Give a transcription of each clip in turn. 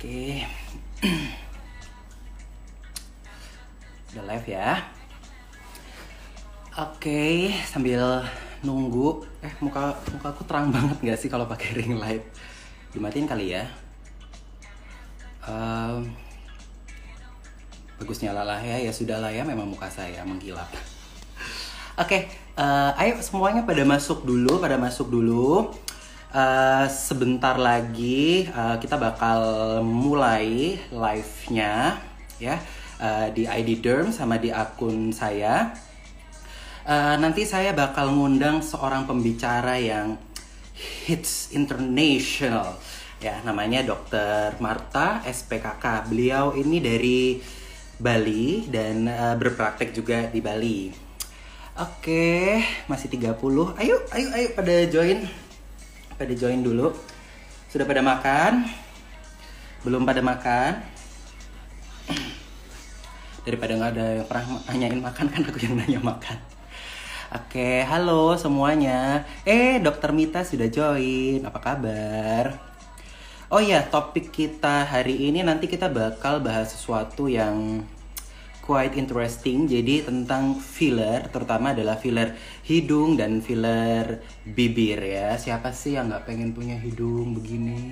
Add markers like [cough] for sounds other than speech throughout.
Oke. Udah live ya. Oke, sambil nunggu. Eh, muka muka aku terang banget gak sih kalau pakai ring light? Dimatiin kali ya. Um, bagus nyala ya. Ya sudah lah ya, memang muka saya mengkilap. Oke, uh, ayo semuanya pada masuk dulu, pada masuk dulu. Uh, sebentar lagi uh, kita bakal mulai live-nya ya uh, di ID Derm sama di akun saya. Uh, nanti saya bakal ngundang seorang pembicara yang hits international ya namanya Dr. Marta SPKK. Beliau ini dari Bali dan uh, berpraktek juga di Bali. Oke, masih 30. Ayo, ayo, ayo pada join pada join dulu. Sudah pada makan? Belum pada makan? [clears throat] Daripada nggak ada yang pernah nanyain makan kan aku yang nanya makan. Oke, halo semuanya. Eh, Dokter Mita sudah join. Apa kabar? Oh ya, topik kita hari ini nanti kita bakal bahas sesuatu yang quite interesting. Jadi tentang filler, terutama adalah filler hidung dan filler bibir ya. Siapa sih yang nggak pengen punya hidung begini?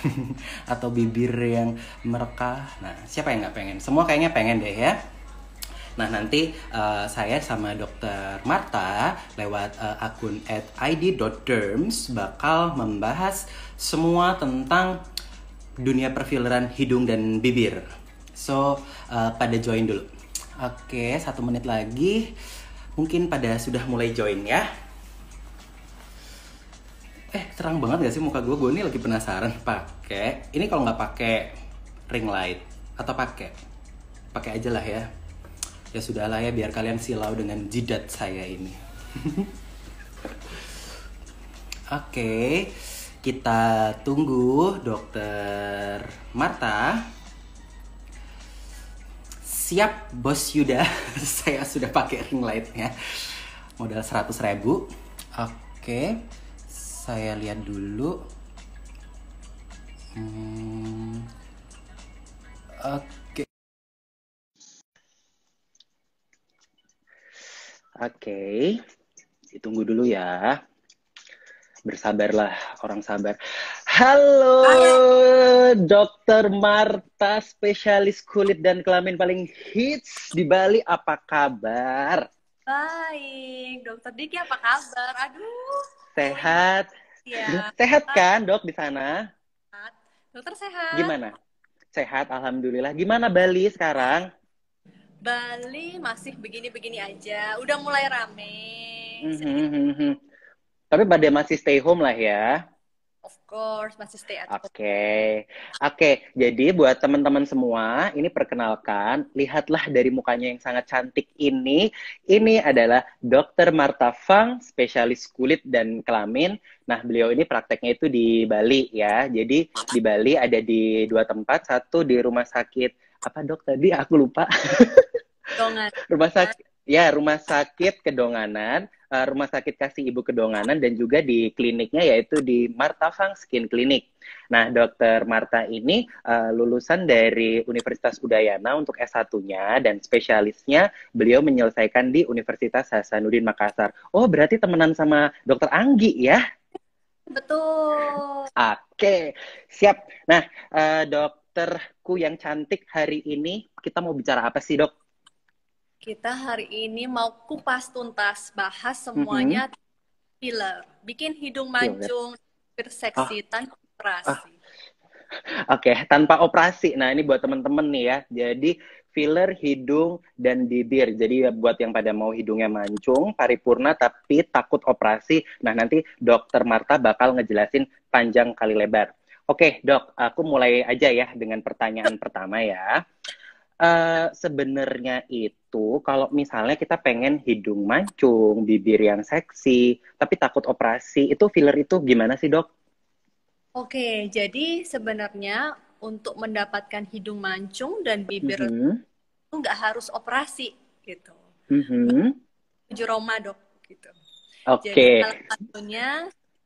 [laughs] Atau bibir yang merekah? Nah, siapa yang nggak pengen? Semua kayaknya pengen deh ya. Nah nanti uh, saya sama dokter Marta lewat uh, akun at id.derms bakal membahas semua tentang dunia perfilleran hidung dan bibir. So, uh, pada join dulu. Oke, satu menit lagi. Mungkin pada sudah mulai join ya. Eh, terang banget gak sih muka gue? Gue ini lagi penasaran pakai. Ini kalau nggak pakai ring light atau pakai, pakai aja lah ya. Ya sudahlah ya, biar kalian silau dengan jidat saya ini. [laughs] Oke, kita tunggu dokter Marta siap bos Yuda. [laughs] Saya sudah pakai ring lightnya modal 100 ribu. Oke saya lihat dulu. Hmm, oke. Oke ditunggu dulu ya. Bersabarlah orang sabar Halo, Dokter Marta, spesialis kulit dan kelamin paling hits di Bali. Apa kabar? Baik, Dokter Diki apa kabar? Aduh. Sehat. Ya. Sehat kan, Dok, di sana? Sehat. Dokter sehat. Gimana? Sehat, alhamdulillah. Gimana Bali sekarang? Bali masih begini-begini aja. Udah mulai rame. Mm -hmm. Tapi pada masih stay home lah ya. Of course, masih stay at Oke, home. okay. oke. Okay. Jadi buat teman-teman semua, ini perkenalkan, lihatlah dari mukanya yang sangat cantik ini. Ini adalah Dr. Marta Fang, spesialis kulit dan kelamin. Nah, beliau ini prakteknya itu di Bali ya. Jadi di Bali ada di dua tempat, satu di rumah sakit apa dok tadi? Aku lupa. Dongan. [laughs] rumah sakit ya rumah sakit kedonganan uh, rumah sakit kasih ibu kedonganan dan juga di kliniknya yaitu di Marta Fang Skin Clinic. Nah, dokter Marta ini uh, lulusan dari Universitas Udayana untuk S1-nya dan spesialisnya beliau menyelesaikan di Universitas Hasanuddin Makassar. Oh, berarti temenan sama dokter Anggi ya? Betul. Oke, siap. Nah, uh, dokterku yang cantik hari ini kita mau bicara apa sih, Dok? Kita hari ini mau kupas tuntas bahas semuanya mm -hmm. filler, bikin hidung mancung, berseksi ah. tanpa operasi. Ah. [laughs] Oke, okay, tanpa operasi. Nah, ini buat teman-teman nih ya. Jadi filler hidung dan bibir. Jadi buat yang pada mau hidungnya mancung, paripurna tapi takut operasi. Nah, nanti dokter Marta bakal ngejelasin panjang kali lebar. Oke, Dok, aku mulai aja ya dengan pertanyaan pertama ya. Uh, sebenarnya itu kalau misalnya kita pengen hidung mancung, bibir yang seksi, tapi takut operasi, itu filler itu gimana sih dok? Oke, jadi sebenarnya untuk mendapatkan hidung mancung dan bibir mm -hmm. itu nggak harus operasi gitu. Mm -hmm. Roma dok gitu. Oke. Okay. Jadi salah satunya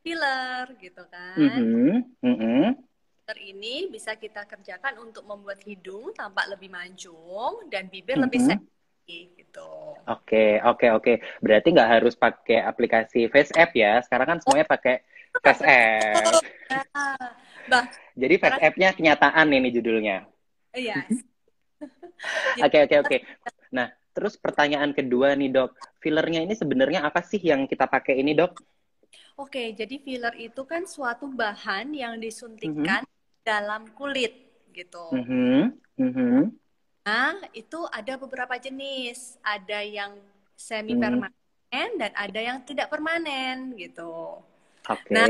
filler gitu kan. Mm -hmm. Mm -hmm filler ini bisa kita kerjakan untuk membuat hidung tampak lebih mancung dan bibir mm -hmm. lebih seksi gitu. Oke, okay, oke, okay, oke. Okay. Berarti nggak harus pakai aplikasi Face App ya. Sekarang kan semuanya pakai Face App. [laughs] bah, Jadi Face App-nya kenyataan ini judulnya. Iya. [laughs] Oke, oke, oke. Nah, terus pertanyaan kedua nih, Dok. Fillernya ini sebenarnya apa sih yang kita pakai ini, Dok? Oke, jadi filler itu kan suatu bahan yang disuntikkan mm -hmm. Dalam kulit gitu. Mm -hmm. Mm -hmm. Nah, itu ada beberapa jenis. Ada yang semi permanen mm. dan ada yang tidak permanen gitu. Oke. Okay. Nah,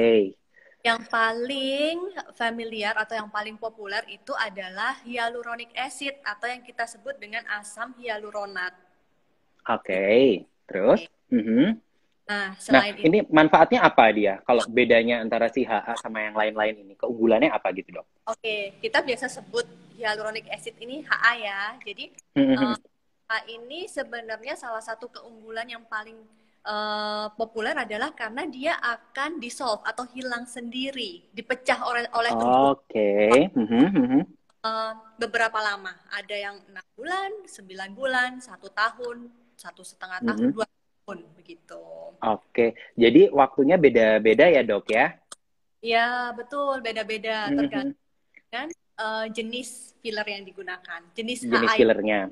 yang paling familiar atau yang paling populer itu adalah hyaluronic acid atau yang kita sebut dengan asam hyaluronat. Oke, okay. terus? Okay. Mm -hmm. Nah, selain nah, ini manfaatnya apa dia? Kalau bedanya antara si HA sama yang lain-lain ini, keunggulannya apa gitu dok? Oke, kita biasa sebut hyaluronic acid ini HA ya. Jadi mm-hmm. uh, HA ini sebenarnya salah satu keunggulan yang paling uh, populer adalah karena dia akan dissolve atau hilang sendiri, dipecah oleh oleh tubuh. Oke. Okay. Mm-hmm. Uh, beberapa lama, ada yang enam bulan, sembilan bulan, satu tahun, satu setengah tahun, mm-hmm. dua pun begitu. Oke, jadi waktunya beda-beda ya dok ya? Ya betul, beda-beda mm -hmm. tergantung dengan uh, jenis filler yang digunakan, jenis jenis fillernya.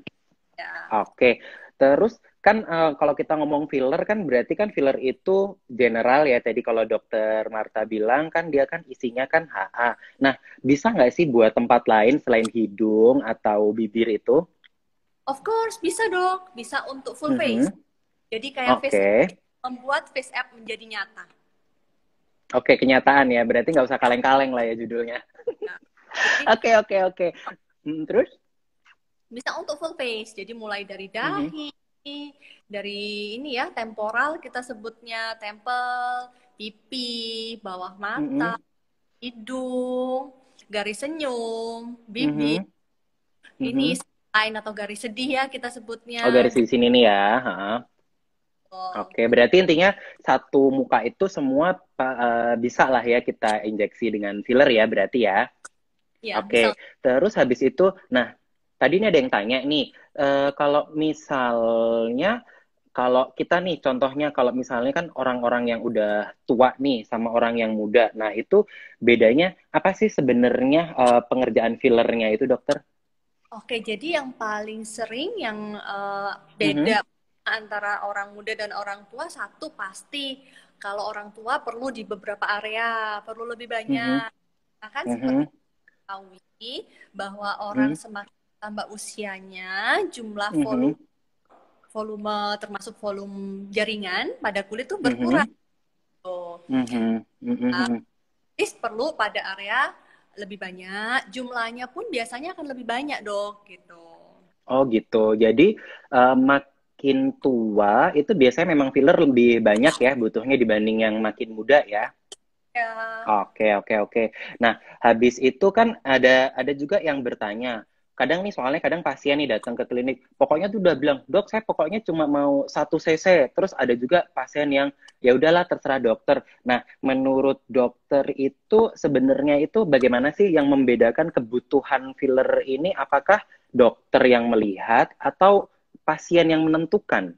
Ya. Oke, terus kan uh, kalau kita ngomong filler kan berarti kan filler itu general ya. Tadi kalau dokter Marta bilang kan dia kan isinya kan HA. Nah bisa nggak sih buat tempat lain selain hidung atau bibir itu? Of course bisa dok, bisa untuk full mm -hmm. face jadi kayak okay. face membuat face app menjadi nyata. Oke, okay, kenyataan ya. Berarti nggak usah kaleng-kaleng lah ya judulnya. Nah, oke, oke, oke. Hmm, terus? Bisa untuk full face. Jadi mulai dari dahi, mm-hmm. dari ini ya, temporal kita sebutnya temple, pipi, bawah mata, mm-hmm. hidung, garis senyum, bibir. Mm-hmm. Ini line atau garis sedih ya kita sebutnya. Oh, garis di sini nih ya. Ha. Oke, berarti intinya satu muka itu semua uh, bisa lah ya kita injeksi dengan filler ya, berarti ya. ya Oke, terus habis itu, nah tadi ini ada yang tanya nih, uh, kalau misalnya kalau kita nih contohnya kalau misalnya kan orang-orang yang udah tua nih sama orang yang muda, nah itu bedanya apa sih sebenarnya uh, pengerjaan fillernya itu dokter? Oke, jadi yang paling sering yang uh, beda mm -hmm antara orang muda dan orang tua satu pasti kalau orang tua perlu di beberapa area perlu lebih banyak mm-hmm. nah, kan mm-hmm. seperti tahu bahwa orang mm-hmm. semakin tambah usianya jumlah mm-hmm. volume volume termasuk volume jaringan pada kulit itu berkurang mm-hmm. mm-hmm. Mm-hmm. Nah, perlu pada area lebih banyak jumlahnya pun biasanya akan lebih banyak dok gitu oh gitu jadi uh, mak makin tua itu biasanya memang filler lebih banyak ya butuhnya dibanding yang makin muda ya. Ya. Oke oke oke. Nah habis itu kan ada ada juga yang bertanya. Kadang nih soalnya kadang pasien nih datang ke klinik, pokoknya tuh udah bilang dok saya pokoknya cuma mau satu cc. Terus ada juga pasien yang ya udahlah terserah dokter. Nah menurut dokter itu sebenarnya itu bagaimana sih yang membedakan kebutuhan filler ini? Apakah dokter yang melihat atau pasien yang menentukan?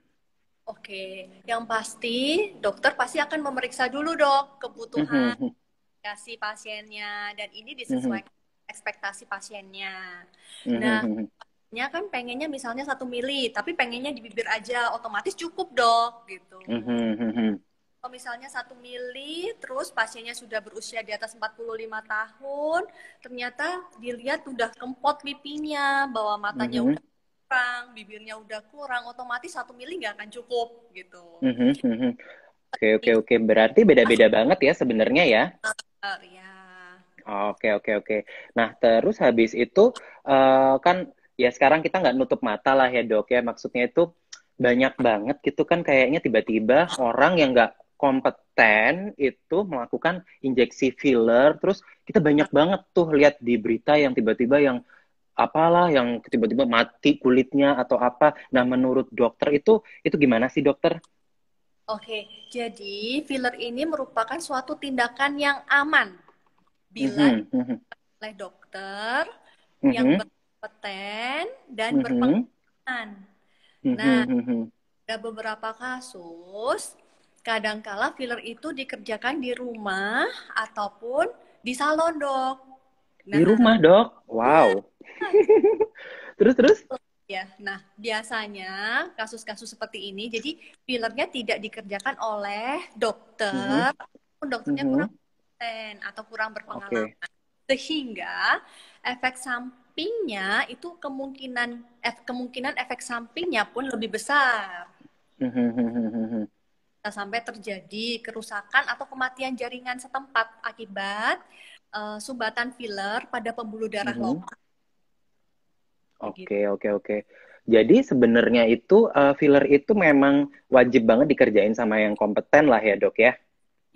Oke, yang pasti dokter pasti akan memeriksa dulu dok kebutuhan mm -hmm. si pasiennya dan ini disesuaikan mm -hmm. ekspektasi pasiennya. Mm -hmm. Nah, nya kan pengennya misalnya satu mili, tapi pengennya di bibir aja, otomatis cukup dok gitu. Mm -hmm. Kalau misalnya satu mili, terus pasiennya sudah berusia di atas 45 tahun, ternyata dilihat udah kempot pipinya, bahwa matanya mm -hmm. udah kurang, bibirnya udah kurang, otomatis satu mili nggak akan cukup gitu. Mm -hmm. Oke oke oke, berarti beda-beda banget ya sebenarnya ya? Uh, ya. Oke oke oke. Nah terus habis itu uh, kan ya sekarang kita nggak nutup mata lah ya dok ya, maksudnya itu banyak banget gitu kan kayaknya tiba-tiba orang yang nggak kompeten itu melakukan injeksi filler, terus kita banyak banget tuh lihat di berita yang tiba-tiba yang apalah yang tiba-tiba mati kulitnya atau apa. Nah, menurut dokter itu itu gimana sih dokter? Oke, jadi filler ini merupakan suatu tindakan yang aman bila mm -hmm. oleh dokter mm-hmm. yang berkompeten dan mm-hmm. berpengalaman. Mm-hmm. Nah, mm-hmm. ada beberapa kasus kadangkala filler itu dikerjakan di rumah ataupun di salon, Dok. Nah, di rumah, Dok. Wow. [laughs] terus terus? Ya, nah biasanya kasus-kasus seperti ini, jadi fillernya tidak dikerjakan oleh dokter, mm-hmm. dokternya mm-hmm. kurang kompeten atau kurang berpengalaman, okay. sehingga efek sampingnya itu kemungkinan ef, kemungkinan efek sampingnya pun lebih besar. Mm-hmm. Sampai terjadi kerusakan atau kematian jaringan setempat akibat uh, sumbatan filler pada pembuluh darah mm-hmm. lokal Oke, oke, oke. Jadi sebenarnya itu uh, filler itu memang wajib banget dikerjain sama yang kompeten lah ya, Dok ya?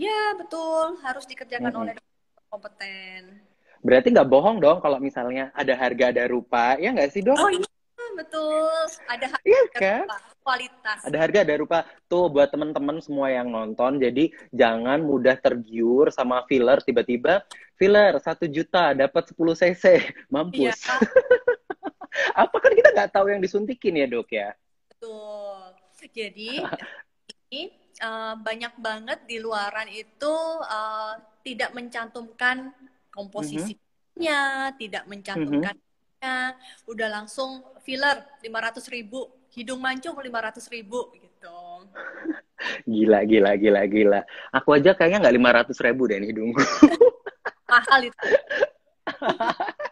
Ya, betul. Harus dikerjakan hmm. oleh dokter kompeten. Berarti nggak bohong dong kalau misalnya ada harga ada rupa, ya nggak sih, Dok? Oh iya, betul. Ada harga iya, kan? rupa, kualitas. Ada harga ada rupa. Tuh buat teman-teman semua yang nonton, jadi jangan mudah tergiur sama filler tiba-tiba filler satu juta dapat 10 cc, [laughs] mampus. Iya. [laughs] apa kan kita nggak tahu yang disuntikin ya dok ya betul jadi ini uh, banyak banget di luaran itu uh, tidak mencantumkan komposisinya mm-hmm. tidak mencantumkan mm-hmm. udah langsung filler lima ratus ribu hidung mancung lima ratus ribu gitu [laughs] gila gila gila gila aku aja kayaknya nggak lima ratus ribu deh hidungku mahal itu [laughs]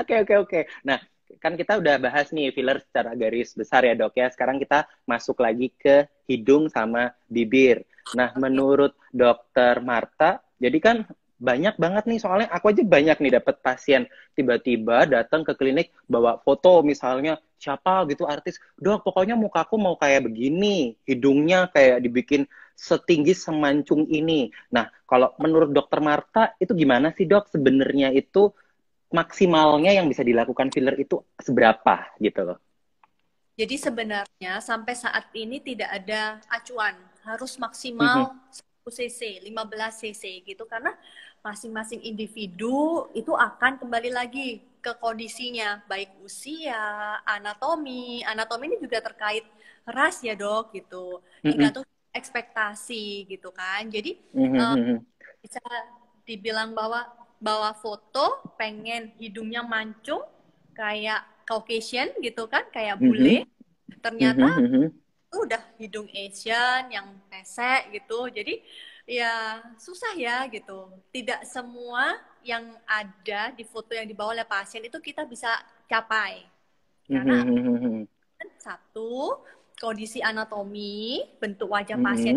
Oke oke oke. Nah kan kita udah bahas nih filler secara garis besar ya dok ya. Sekarang kita masuk lagi ke hidung sama bibir. Nah menurut dokter Marta, jadi kan banyak banget nih soalnya aku aja banyak nih dapat pasien tiba-tiba datang ke klinik bawa foto misalnya siapa gitu artis dok pokoknya mukaku mau kayak begini hidungnya kayak dibikin setinggi semancung ini nah kalau menurut dokter Marta itu gimana sih dok sebenarnya itu maksimalnya yang bisa dilakukan filler itu seberapa gitu loh. Jadi sebenarnya sampai saat ini tidak ada acuan harus maksimal mm -hmm. 1 cc, 15 cc gitu karena masing-masing individu itu akan kembali lagi ke kondisinya baik usia, anatomi. Anatomi ini juga terkait ras ya, Dok gitu. Hingga mm -hmm. tuh ekspektasi gitu kan. Jadi mm -hmm. uh, bisa dibilang bahwa bawa foto pengen hidungnya mancung kayak Caucasian gitu kan kayak mhm. bule mm -hmm. ternyata mm -hmm. itu udah hidung Asian yang pesek gitu jadi ya susah ya gitu tidak semua yang ada di foto yang dibawa oleh pasien itu kita bisa capai karena mm -hmm. satu kondisi anatomi bentuk wajah mm -hmm. pasien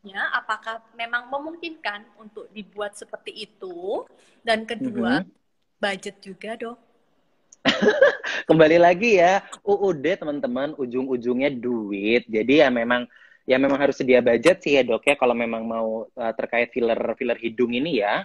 Ya, apakah memang memungkinkan untuk dibuat seperti itu? Dan kedua, budget juga dong. [laughs] Kembali lagi ya, UUD teman-teman, ujung-ujungnya duit. Jadi ya memang ya memang harus sedia budget sih ya dok ya kalau memang mau uh, terkait filler filler hidung ini ya.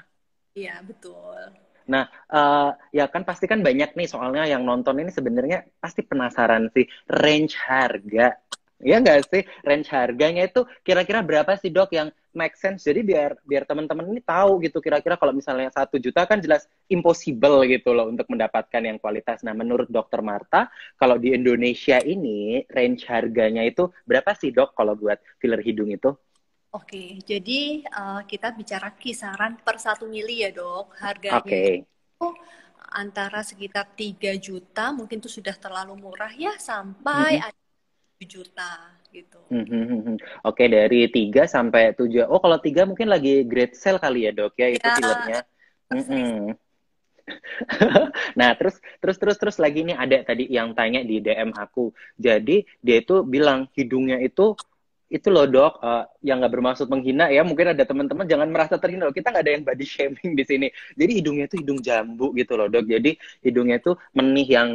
Iya betul. Nah, uh, ya kan pasti kan banyak nih soalnya yang nonton ini sebenarnya pasti penasaran sih range harga Iya nggak sih range harganya itu kira-kira berapa sih dok yang make sense jadi biar biar teman-teman ini tahu gitu kira-kira kalau misalnya satu juta kan jelas impossible gitu loh untuk mendapatkan yang kualitas. Nah menurut dokter Marta kalau di Indonesia ini range harganya itu berapa sih dok kalau buat filler hidung itu? Oke, jadi uh, kita bicara kisaran per satu mili ya dok harganya. Okay. antara sekitar 3 juta mungkin itu sudah terlalu murah ya sampai mm -hmm juta gitu. Hmm, hmm, hmm, hmm. Oke, dari 3 sampai 7. Oh, kalau 3 mungkin lagi great sale kali ya, Dok ya, itu ya. Hmm. [laughs] nah, terus terus terus terus lagi nih ada tadi yang tanya di DM aku. Jadi dia itu bilang hidungnya itu itu loh dok uh, yang nggak bermaksud menghina ya mungkin ada teman-teman jangan merasa terhina loh kita nggak ada yang body shaming di sini jadi hidungnya itu hidung jambu gitu loh dok jadi hidungnya itu menih yang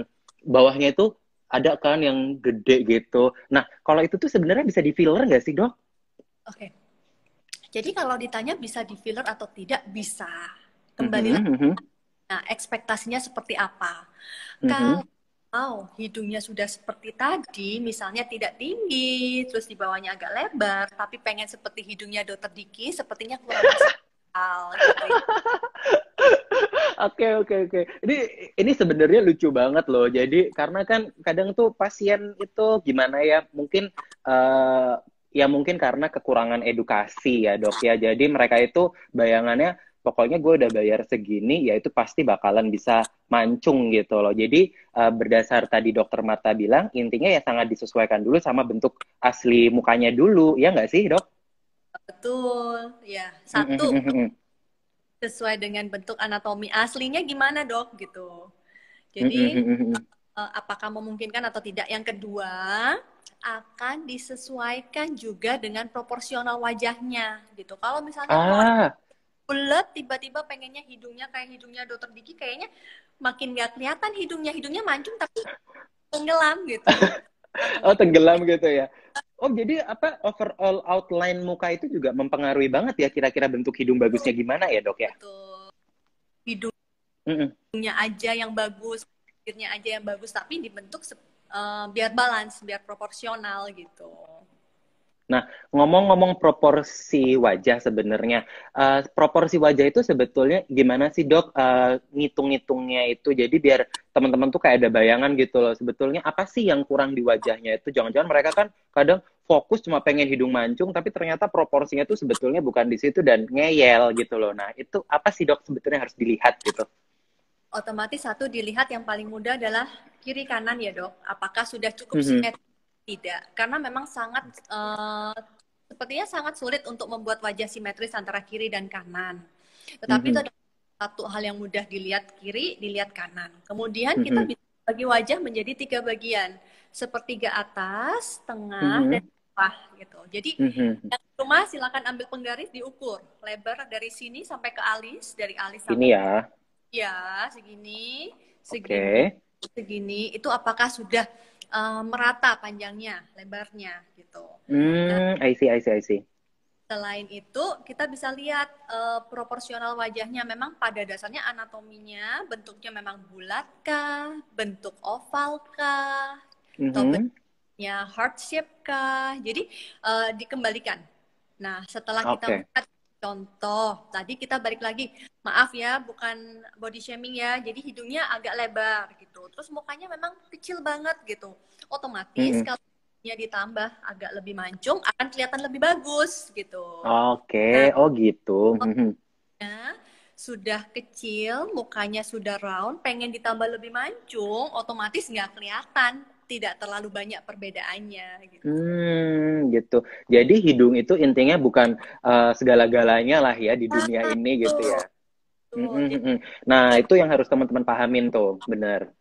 bawahnya itu ada kan yang gede gitu. Nah, kalau itu tuh sebenarnya bisa di filler nggak sih dok? Oke. Okay. Jadi kalau ditanya bisa di filler atau tidak bisa. Kembali mm -hmm. Nah, ekspektasinya seperti apa? Mm -hmm. Kalau hidungnya sudah seperti tadi, misalnya tidak tinggi, terus di bawahnya agak lebar, tapi pengen seperti hidungnya dokter Diki, sepertinya kurang gitu. [laughs] Oke oke oke. Ini ini sebenarnya lucu banget loh. Jadi karena kan kadang tuh pasien itu gimana ya? Mungkin uh, ya mungkin karena kekurangan edukasi ya dok ya. Jadi mereka itu bayangannya pokoknya gue udah bayar segini ya itu pasti bakalan bisa mancung gitu loh. Jadi uh, berdasar tadi dokter Mata bilang intinya ya sangat disesuaikan dulu sama bentuk asli mukanya dulu ya nggak sih dok? Betul ya satu sesuai dengan bentuk anatomi aslinya gimana dok gitu. Jadi uh, apakah memungkinkan atau tidak? Yang kedua akan disesuaikan juga dengan proporsional wajahnya gitu. Kalau misalnya ah bulat tiba-tiba pengennya hidungnya kayak hidungnya dokter Diki kayaknya makin gak kelihatan hidungnya hidungnya mancung tapi tenggelam gitu [laughs] oh tenggelam gitu ya oh jadi apa overall outline muka itu juga mempengaruhi banget ya kira-kira bentuk hidung bagusnya gimana ya dok ya? Betul. hidungnya aja yang bagus akhirnya aja yang bagus tapi dibentuk uh, biar balance biar proporsional gitu Nah, ngomong-ngomong proporsi wajah sebenarnya, uh, proporsi wajah itu sebetulnya gimana sih dok uh, ngitung-ngitungnya itu? Jadi biar teman-teman tuh kayak ada bayangan gitu loh. Sebetulnya apa sih yang kurang di wajahnya itu? Jangan-jangan mereka kan kadang fokus cuma pengen hidung mancung, tapi ternyata proporsinya tuh sebetulnya bukan di situ dan ngeyel gitu loh. Nah, itu apa sih dok sebetulnya harus dilihat gitu? Otomatis satu dilihat yang paling mudah adalah kiri kanan ya dok. Apakah sudah cukup mm -hmm. simetris tidak, karena memang sangat uh, sepertinya sangat sulit untuk membuat wajah simetris antara kiri dan kanan. Tetapi mm -hmm. itu ada satu hal yang mudah dilihat kiri, dilihat kanan. Kemudian mm -hmm. kita bisa bagi wajah menjadi tiga bagian, sepertiga atas, tengah, mm -hmm. dan bawah gitu. Jadi mm -hmm. yang rumah silakan ambil penggaris diukur lebar dari sini sampai ke alis, dari alis sampai ini ya. Ya, segini, segini, okay. segini. Itu apakah sudah uh, merata panjangnya, lebarnya gitu. Hmm, I see, I see, I see. Selain itu, kita bisa lihat uh, proporsional wajahnya. Memang pada dasarnya anatominya bentuknya memang bulat kah, bentuk oval kah, mm -hmm. atau bentuknya heart shape kah. Jadi uh, dikembalikan. Nah, setelah okay. kita melihat Contoh, tadi kita balik lagi, maaf ya, bukan body shaming ya, jadi hidungnya agak lebar gitu. Terus mukanya memang kecil banget gitu. Otomatis mm -hmm. kalau ditambah agak lebih mancung, akan kelihatan lebih bagus gitu. Oke, okay. nah, oh gitu. Ya, sudah kecil, mukanya sudah round, pengen ditambah lebih mancung, otomatis nggak kelihatan tidak terlalu banyak perbedaannya gitu. Hmm, gitu. Jadi hidung itu intinya bukan uh, segala-galanya lah ya di dunia ah, ini gitu ya. Hmm. Nah, itu yang harus teman-teman pahamin tuh, benar.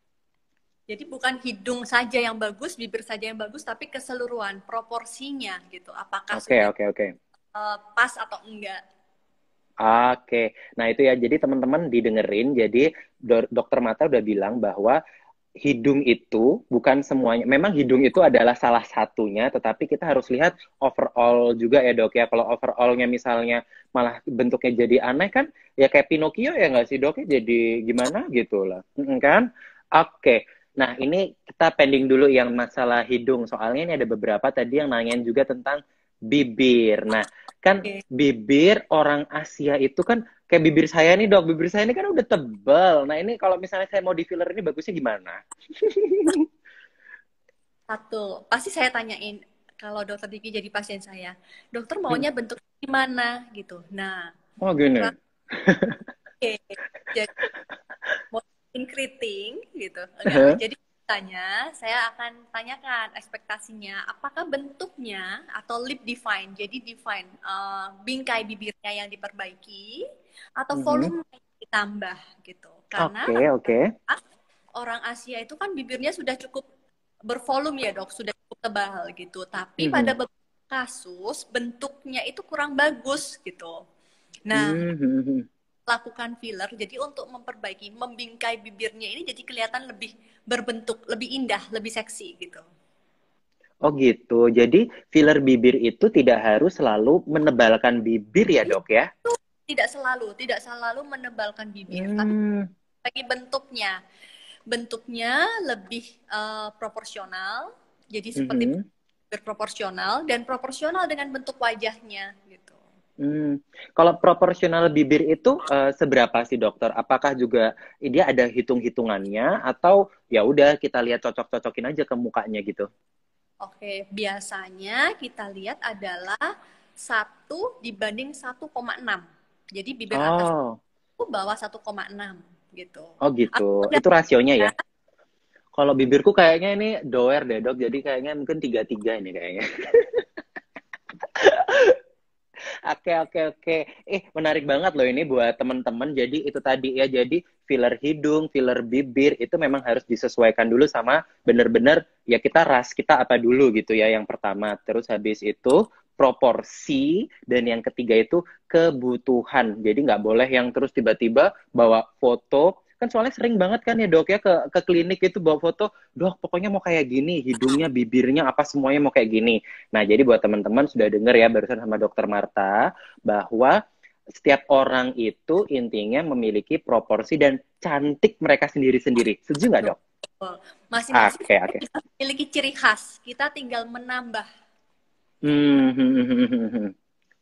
Jadi bukan hidung saja yang bagus, bibir saja yang bagus, tapi keseluruhan proporsinya gitu. Apakah Oke, oke, oke. Eh, pas atau enggak? Oke, nah itu ya. Jadi teman-teman didengerin. Jadi dokter mata udah bilang bahwa hidung itu bukan semuanya. Memang hidung itu adalah salah satunya, tetapi kita harus lihat overall juga ya dok ya. Kalau overallnya misalnya malah bentuknya jadi aneh kan, ya kayak Pinocchio ya nggak sih dok ya jadi gimana gitu lah, kan? Oke. Nah ini kita pending dulu yang masalah hidung. Soalnya ini ada beberapa tadi yang nanyain juga tentang bibir. Nah kan bibir orang Asia itu kan kayak bibir saya nih dok, bibir saya ini kan udah tebal. Nah ini kalau misalnya saya mau di filler ini bagusnya gimana? [laughs] Satu, pasti saya tanyain kalau dokter Diki jadi pasien saya, dokter maunya hmm. bentuk gimana gitu. Nah, oh gini. [laughs] Oke, jadi mau keriting gitu. Enggak, jadi tanya, saya akan tanyakan ekspektasinya, apakah bentuknya atau lip define, jadi define uh, bingkai bibirnya yang diperbaiki atau mhm. volume mm -hmm. yang ditambah gitu. Karena okay, okay. orang Asia itu kan bibirnya sudah cukup bervolume ya dok, sudah cukup tebal gitu. Tapi mm -hmm. pada beberapa kasus bentuknya itu kurang bagus gitu. Nah. Mm -hmm lakukan filler jadi untuk memperbaiki membingkai bibirnya ini jadi kelihatan lebih berbentuk lebih indah lebih seksi gitu Oh gitu. Jadi filler bibir itu tidak harus selalu menebalkan bibir ya dok ya? Tidak selalu, tidak selalu menebalkan bibir. Hmm. Tapi bagi bentuknya, bentuknya lebih uh, proporsional. Jadi seperti mm -hmm. berproporsional dan proporsional dengan bentuk wajahnya gitu. Hmm. Kalau proporsional bibir itu uh, seberapa sih dokter? Apakah juga dia ada hitung-hitungannya atau ya udah kita lihat cocok-cocokin aja ke mukanya gitu? Oke, biasanya kita lihat adalah satu dibanding 1,6. Jadi bibir oh. atas itu bawah 1,6 gitu. Oh gitu. Aku itu rasionya ya? Kalau bibirku kayaknya ini doer deh dok, jadi kayaknya mungkin tiga tiga ini kayaknya. [laughs] Oke oke oke. Eh menarik banget loh ini buat teman-teman. Jadi itu tadi ya. Jadi filler hidung, filler bibir itu memang harus disesuaikan dulu sama bener-bener ya kita ras kita apa dulu gitu ya yang pertama. Terus habis itu proporsi dan yang ketiga itu kebutuhan. Jadi nggak boleh yang terus tiba-tiba bawa foto. Kan soalnya sering banget kan ya dok ya ke ke klinik itu bawa foto dok pokoknya mau kayak gini hidungnya bibirnya apa semuanya mau kayak gini. Nah jadi buat teman-teman sudah dengar ya barusan sama dokter Marta bahwa setiap orang itu intinya memiliki proporsi dan cantik mereka sendiri-sendiri. Setuju nggak dok? Masing-masing okay, okay. memiliki ciri khas. Kita tinggal menambah hmm,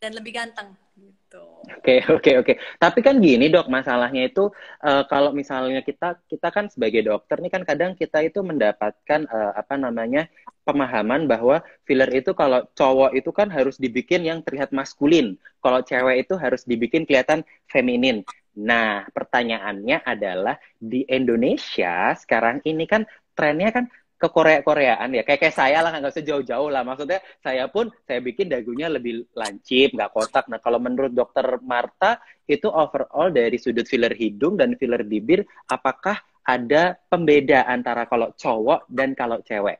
dan lebih ganteng Gitu. Oke oke oke. Tapi kan gini dok, masalahnya itu uh, kalau misalnya kita kita kan sebagai dokter nih kan kadang kita itu mendapatkan uh, apa namanya pemahaman bahwa filler itu kalau cowok itu kan harus dibikin yang terlihat maskulin, kalau cewek itu harus dibikin kelihatan feminin. Nah pertanyaannya adalah di Indonesia sekarang ini kan trennya kan ke Korea Koreaan ya. Kayak kayak saya lah nggak usah jauh-jauh lah. Maksudnya saya pun saya bikin dagunya lebih lancip nggak kotak. Nah kalau menurut dokter Marta itu overall dari sudut filler hidung dan filler bibir apakah ada pembeda antara kalau cowok dan kalau cewek?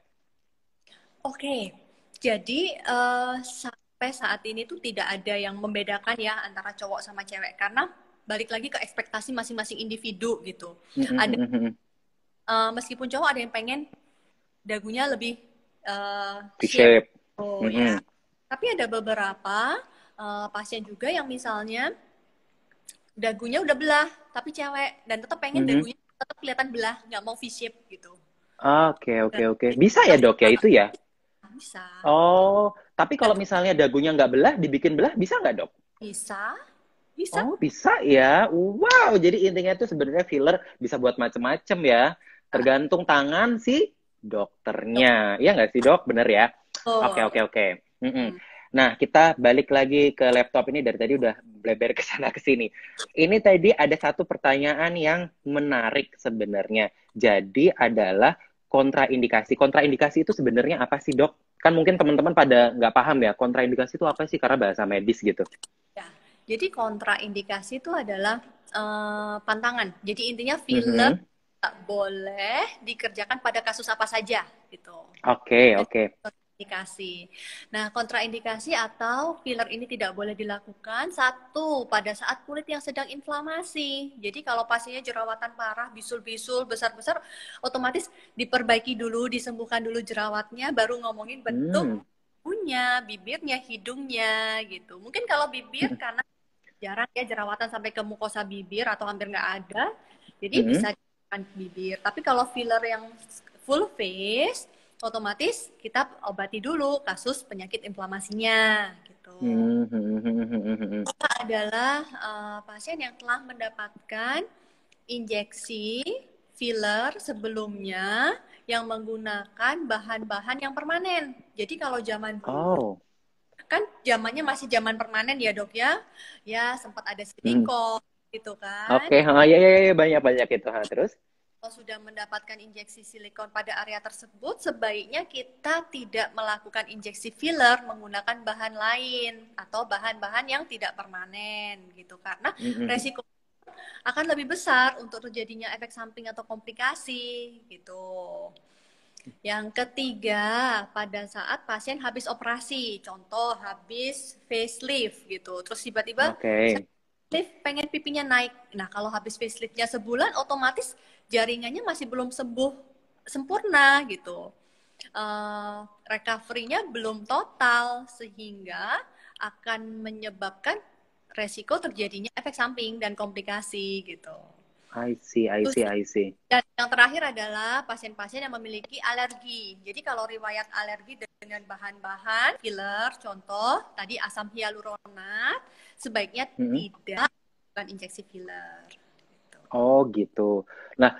Oke. Jadi uh, sampai saat ini tuh tidak ada yang membedakan ya antara cowok sama cewek. Karena balik lagi ke ekspektasi masing-masing individu gitu. Mm-hmm. ada uh, meskipun cowok ada yang pengen dagunya lebih uh, shape. Oh mm -hmm. ya. Tapi ada beberapa uh, pasien juga yang misalnya dagunya udah belah tapi cewek dan tetap pengen mm -hmm. dagunya tetap kelihatan belah, nggak mau V-shape gitu. Oke oke oke. Bisa ya dok ya itu ya? Bisa. Oh, tapi kalau misalnya dagunya nggak belah, dibikin belah bisa nggak dok? Bisa. Bisa. Oh bisa ya. Wow. Jadi intinya itu sebenarnya filler bisa buat macem-macem ya. Tergantung tangan sih dokternya. Iya nggak sih dok? Bener ya? Oke oke oke. Hmm. Nah kita balik lagi ke laptop ini dari tadi udah bleber ke sana ke sini. Ini tadi ada satu pertanyaan yang menarik sebenarnya. Jadi adalah kontraindikasi. Kontraindikasi itu sebenarnya apa sih dok? Kan mungkin teman-teman pada nggak paham ya kontraindikasi itu apa sih karena bahasa medis gitu. Ya, jadi kontraindikasi itu adalah uh, pantangan. Jadi intinya film mm -hmm boleh dikerjakan pada kasus apa saja gitu. Oke, okay, oke. Okay. Indikasi. Nah, kontraindikasi atau filler ini tidak boleh dilakukan satu pada saat kulit yang sedang inflamasi. Jadi kalau pasiennya jerawatan parah, bisul-bisul, besar-besar, otomatis diperbaiki dulu, disembuhkan dulu jerawatnya, baru ngomongin bentuk hmm. punya, bibirnya, hidungnya gitu. Mungkin kalau bibir hmm. karena jarang ya jerawatan sampai ke mukosa bibir atau hampir nggak ada, jadi hmm. bisa bibir. Tapi kalau filler yang full face, otomatis kita obati dulu kasus penyakit inflamasinya gitu. Hmm. adalah uh, pasien yang telah mendapatkan injeksi filler sebelumnya yang menggunakan bahan-bahan yang permanen. Jadi kalau zaman dulu oh. kan zamannya masih zaman permanen ya dok ya, ya sempat ada silikon. Hmm gitu kan. Oke, okay. ya, ya, ya, banyak banyak itu. Ha, terus? Kalau sudah mendapatkan injeksi silikon pada area tersebut, sebaiknya kita tidak melakukan injeksi filler menggunakan bahan lain atau bahan-bahan yang tidak permanen gitu karena mm-hmm. resiko akan lebih besar untuk terjadinya efek samping atau komplikasi gitu. Yang ketiga, pada saat pasien habis operasi, contoh habis facelift gitu, terus tiba-tiba okay facelift pengen pipinya naik. Nah, kalau habis faceliftnya sebulan, otomatis jaringannya masih belum sembuh sempurna gitu. Uh, recovery-nya belum total sehingga akan menyebabkan resiko terjadinya efek samping dan komplikasi gitu. I see, I see, I see. Dan yang terakhir adalah pasien-pasien yang memiliki alergi. Jadi kalau riwayat alergi dengan bahan-bahan filler, contoh tadi asam hyaluronat, sebaiknya mm -hmm. tidak bukan injeksi filler. Gitu. Oh gitu. Nah,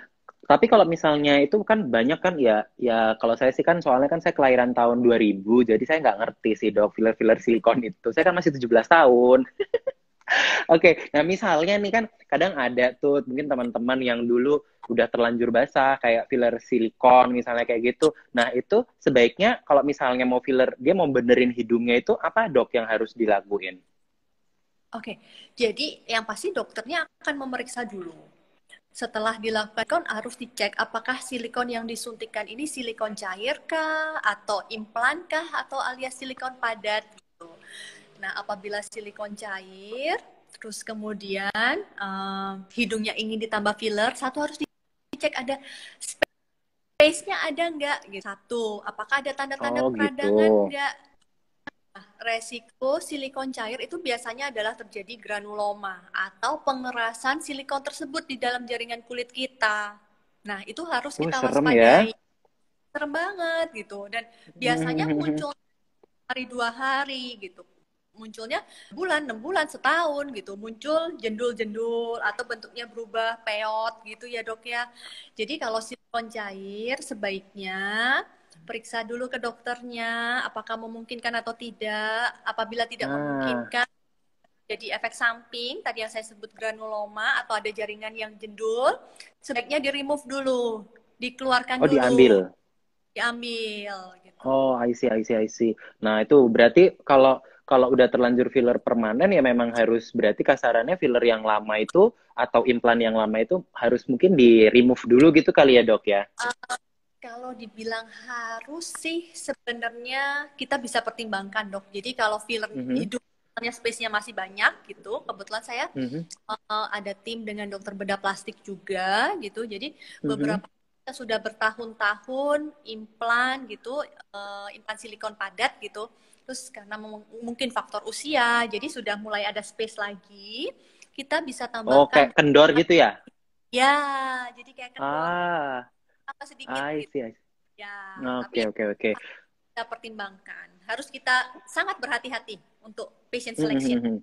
tapi kalau misalnya itu kan banyak kan ya, ya kalau saya sih kan soalnya kan saya kelahiran tahun 2000, jadi saya nggak ngerti sih dok filler-filler silikon itu. Saya kan masih 17 tahun. [laughs] [laughs] Oke, okay, nah misalnya nih kan kadang ada tuh mungkin teman-teman yang dulu udah terlanjur basah kayak filler silikon misalnya kayak gitu. Nah itu sebaiknya kalau misalnya mau filler dia mau benerin hidungnya itu apa dok yang harus dilakuin? Oke, okay, jadi yang pasti dokternya akan memeriksa dulu. Setelah dilakukan harus dicek apakah silikon yang disuntikan ini silikon cair kah atau implan kah atau alias silikon padat gitu. Nah, apabila silikon cair, terus kemudian um, hidungnya ingin ditambah filler, satu harus dicek ada space-nya ada nggak gitu. Satu, apakah ada tanda-tanda oh, peradangan gitu. nggak? Nah, resiko silikon cair itu biasanya adalah terjadi granuloma atau pengerasan silikon tersebut di dalam jaringan kulit kita. Nah, itu harus kita waspadai. Ya? Serem banget gitu. Dan biasanya muncul hari dua hari gitu munculnya bulan, enam bulan, setahun gitu. Muncul jendul-jendul atau bentuknya berubah peot gitu ya dok ya. Jadi kalau silikon cair sebaiknya periksa dulu ke dokternya apakah memungkinkan atau tidak. Apabila tidak ah. memungkinkan jadi efek samping tadi yang saya sebut granuloma atau ada jaringan yang jendul sebaiknya di remove dulu dikeluarkan oh, dulu diambil diambil gitu. oh I see I see I see nah itu berarti kalau kalau udah terlanjur filler permanen ya memang harus berarti kasarannya filler yang lama itu atau implan yang lama itu harus mungkin di remove dulu gitu kali ya dok ya? Uh, kalau dibilang harus sih sebenarnya kita bisa pertimbangkan dok. Jadi kalau filler mm -hmm. hidup space-nya masih banyak gitu. Kebetulan saya mm -hmm. uh, ada tim dengan dokter bedah plastik juga gitu. Jadi mm -hmm. beberapa kita sudah bertahun-tahun implan gitu, uh, implan silikon padat gitu terus karena mungkin faktor usia jadi sudah mulai ada space lagi kita bisa tambahkan oh kayak kendor gitu ya ya jadi kayak kendor ah. apa sedikit I gitu. see, I see. ya oke oke oke kita pertimbangkan harus kita sangat berhati-hati untuk patient hmm, hmm, selection hmm,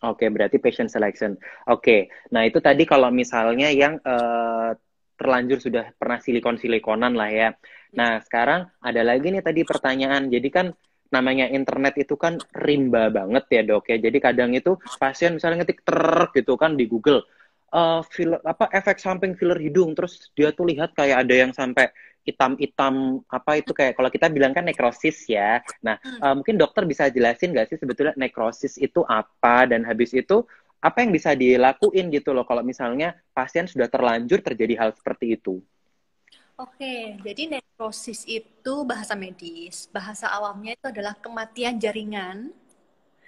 Oke, okay, berarti patient selection. Oke, okay. nah itu tadi kalau misalnya yang uh, terlanjur sudah pernah silikon-silikonan lah ya. Nah, sekarang ada lagi nih tadi pertanyaan. Jadi kan namanya internet itu kan rimba banget ya dok ya. Jadi kadang itu pasien misalnya ngetik ter gitu kan di Google uh, filler, apa efek samping filler hidung terus dia tuh lihat kayak ada yang sampai hitam-hitam apa itu kayak kalau kita bilang kan nekrosis ya. Nah uh, mungkin dokter bisa jelasin nggak sih sebetulnya nekrosis itu apa dan habis itu apa yang bisa dilakuin gitu loh kalau misalnya pasien sudah terlanjur terjadi hal seperti itu. Oke, jadi nekrosis itu bahasa medis. Bahasa awamnya itu adalah kematian jaringan.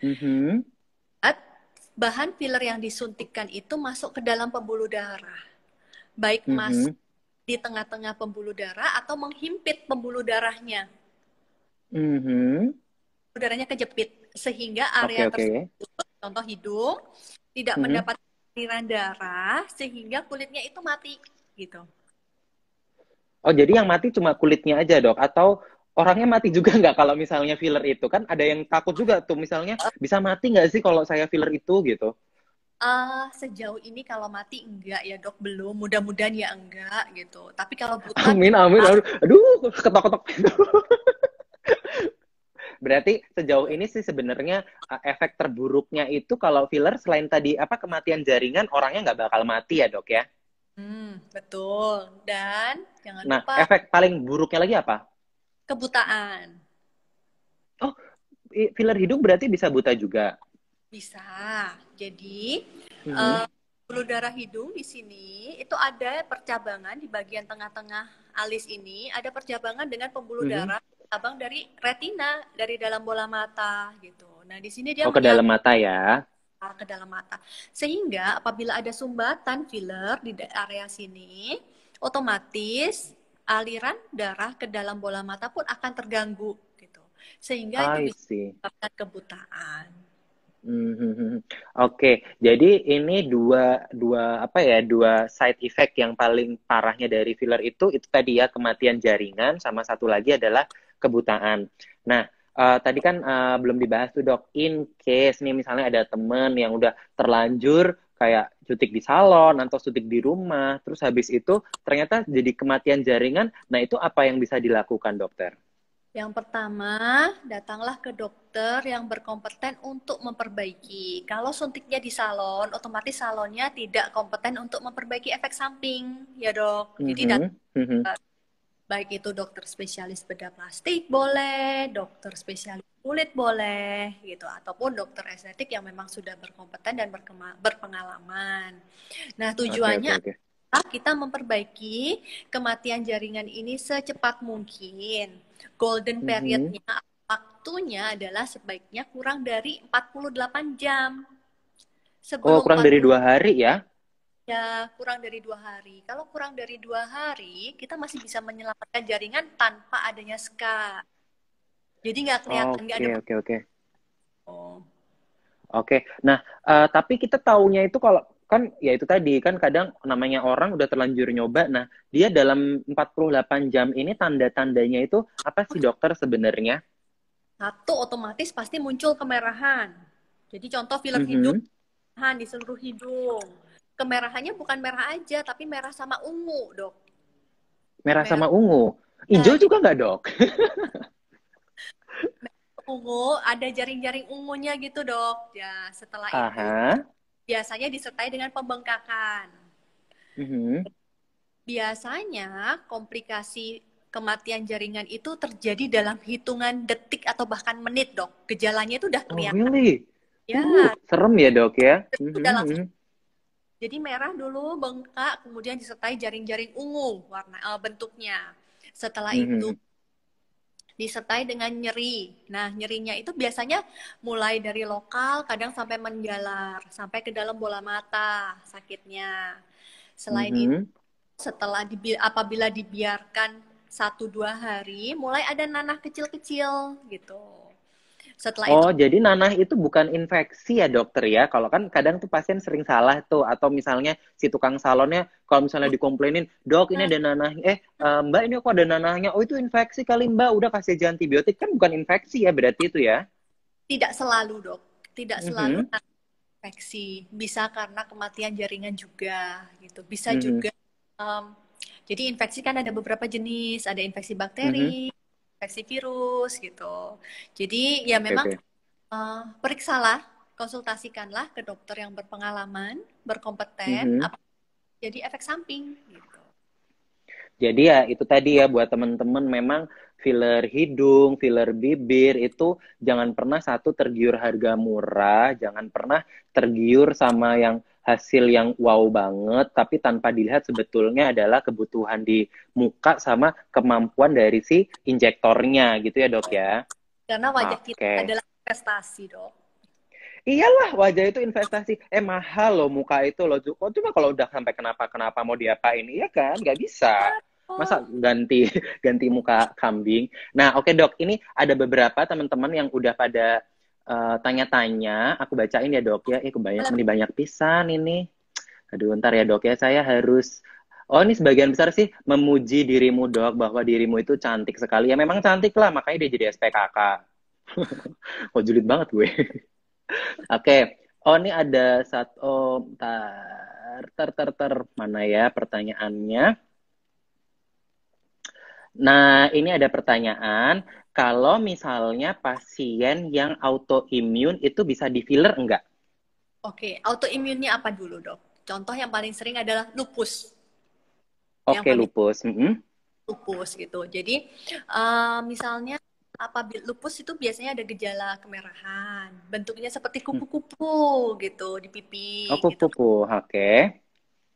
Mm-hmm. Bahan filler yang disuntikkan itu masuk ke dalam pembuluh darah. Baik mm-hmm. masuk di tengah-tengah pembuluh darah atau menghimpit pembuluh darahnya. Mm-hmm. Pembuluh darahnya kejepit. Sehingga area okay, okay. tersebut, contoh hidung, tidak mm-hmm. mendapat aliran darah sehingga kulitnya itu mati gitu. Oh, jadi yang mati cuma kulitnya aja, Dok? Atau orangnya mati juga [laughs] nggak kalau misalnya filler itu? Kan ada yang takut juga tuh, misalnya bisa mati nggak sih kalau saya filler itu? gitu? Uh, sejauh ini kalau mati enggak ya dok. Belum. Mudah-mudahan ya enggak gitu. Tapi kalau buta amin amin. Aduh, aduh ketok-ketok. [laughs] Berarti sejauh ini sih sebenarnya uh, efek terburuknya itu kalau filler selain tadi apa kematian jaringan orangnya nggak bakal mati ya dok ya Hmm, betul. Dan jangan nah, lupa. efek paling buruknya lagi apa? Kebutaan. Oh, filler hidung berarti bisa buta juga? Bisa. Jadi, mm -hmm. uh, pembuluh darah hidung di sini itu ada percabangan di bagian tengah-tengah alis ini, ada percabangan dengan pembuluh mm -hmm. darah cabang dari retina, dari dalam bola mata gitu. Nah, di sini dia Oh, ke dalam mata ya ke dalam mata. Sehingga apabila ada sumbatan filler di area sini, otomatis aliran darah ke dalam bola mata pun akan terganggu gitu. Sehingga itu bisa menyebabkan kebutaan. Hmm, Oke, jadi ini dua dua apa ya dua side effect yang paling parahnya dari filler itu itu tadi ya kematian jaringan sama satu lagi adalah kebutaan. Nah, uh, tadi kan uh, belum dibahas tuh dok. In case nih misalnya ada temen yang udah terlanjur kayak cutik di salon atau cutik di rumah, terus habis itu ternyata jadi kematian jaringan. Nah itu apa yang bisa dilakukan dokter? Yang pertama, datanglah ke dokter yang berkompeten untuk memperbaiki. Kalau suntiknya di salon, otomatis salonnya tidak kompeten untuk memperbaiki efek samping, ya dok. Jadi mm -hmm. mm -hmm. Baik itu dokter spesialis bedah plastik boleh, dokter spesialis kulit boleh, gitu, ataupun dokter estetik yang memang sudah berkompeten dan berpengalaman. Nah tujuannya okay, okay, okay. kita memperbaiki kematian jaringan ini secepat mungkin golden mhm. periodnya mm -hmm. waktunya adalah sebaiknya kurang dari 48 jam. Sebelum oh, kurang 40... dari dua hari ya? Ya, kurang dari dua hari. Kalau kurang dari dua hari, kita masih bisa menyelamatkan jaringan tanpa adanya ska. Jadi nggak kelihatan, nggak okay, ada. Oke, okay, oke, okay. Oh. Oke, okay. nah uh, tapi kita taunya itu kalau kan ya itu tadi kan kadang namanya orang udah terlanjur nyoba nah dia dalam 48 jam ini tanda-tandanya itu apa sih dokter sebenarnya satu otomatis pasti muncul kemerahan jadi contoh filler mm -hmm. hidung di seluruh hidung kemerahannya bukan merah aja tapi merah sama ungu dok merah, merah. sama ungu hijau nah, juga nggak dok [laughs] ungu ada jaring-jaring ungunya gitu dok ya setelah Aha. itu biasanya disertai dengan pembengkakan. Mm-hmm. Biasanya komplikasi kematian jaringan itu terjadi dalam hitungan detik atau bahkan menit, dok. Gejalanya itu udah kelihatan. Oh, really? Ya. Uh, serem ya, dok ya. Itu udah langsung. Jadi merah dulu, bengkak, kemudian disertai jaring-jaring ungu warna uh, bentuknya. Setelah mm-hmm. itu disertai dengan nyeri. Nah, nyerinya itu biasanya mulai dari lokal, kadang sampai menjalar, sampai ke dalam bola mata sakitnya. Selain mm -hmm. itu, setelah dibi apabila dibiarkan satu dua hari, mulai ada nanah kecil-kecil gitu. Setelah oh, itu... jadi nanah itu bukan infeksi ya dokter ya? Kalau kan kadang tuh pasien sering salah tuh, atau misalnya si tukang salonnya kalau misalnya dikomplainin, dok ini ada nanah, eh mbak ini kok ada nanahnya? Oh itu infeksi kali mbak, udah kasih aja antibiotik kan bukan infeksi ya berarti itu ya? Tidak selalu dok, tidak selalu mm -hmm. infeksi, bisa karena kematian jaringan juga gitu, bisa mm -hmm. juga. Um, jadi infeksi kan ada beberapa jenis, ada infeksi bakteri. Mm -hmm infeksi virus gitu. Jadi ya memang okay, okay. Uh, periksalah, konsultasikanlah ke dokter yang berpengalaman, berkompeten, mm -hmm. apa jadi efek samping gitu. Jadi ya itu tadi ya buat teman-teman memang filler hidung, filler bibir itu jangan pernah satu tergiur harga murah, jangan pernah tergiur sama yang hasil yang wow banget, tapi tanpa dilihat sebetulnya adalah kebutuhan di muka sama kemampuan dari si injektornya gitu ya dok ya. Karena wajah okay. kita adalah investasi dok. Iyalah wajah itu investasi. Eh mahal loh muka itu loh. Cuma kalau udah sampai kenapa-kenapa mau diapain? Iya kan? Gak bisa. Masa ganti [laughs] ganti muka kambing. Nah oke okay, dok, ini ada beberapa teman-teman yang udah pada eh, tanya-tanya, aku bacain ya dok ya. Eh kebanyak ini banyak pisan ini. Aduh, ntar ya dok ya, saya harus Oh ini sebagian besar sih memuji dirimu dok bahwa dirimu itu cantik sekali. Ya memang cantik lah, makanya dia jadi SPKK. [laughs] oh julid banget gue. [laughs] Oke, okay. oh ini ada satu, oh, tar, tar, tar, tar, mana ya pertanyaannya? Nah, ini ada pertanyaan kalau misalnya pasien yang autoimun itu bisa di filler enggak? Oke, autoimunnya apa dulu dok? Contoh yang paling sering adalah lupus. Oke, okay, lupus. Mm -hmm. Lupus gitu. Jadi uh, misalnya apabila lupus itu biasanya ada gejala kemerahan, bentuknya seperti hmm. kupu-kupu gitu di pipi. Oh, gitu. kupu-kupu, gitu. oke. Okay.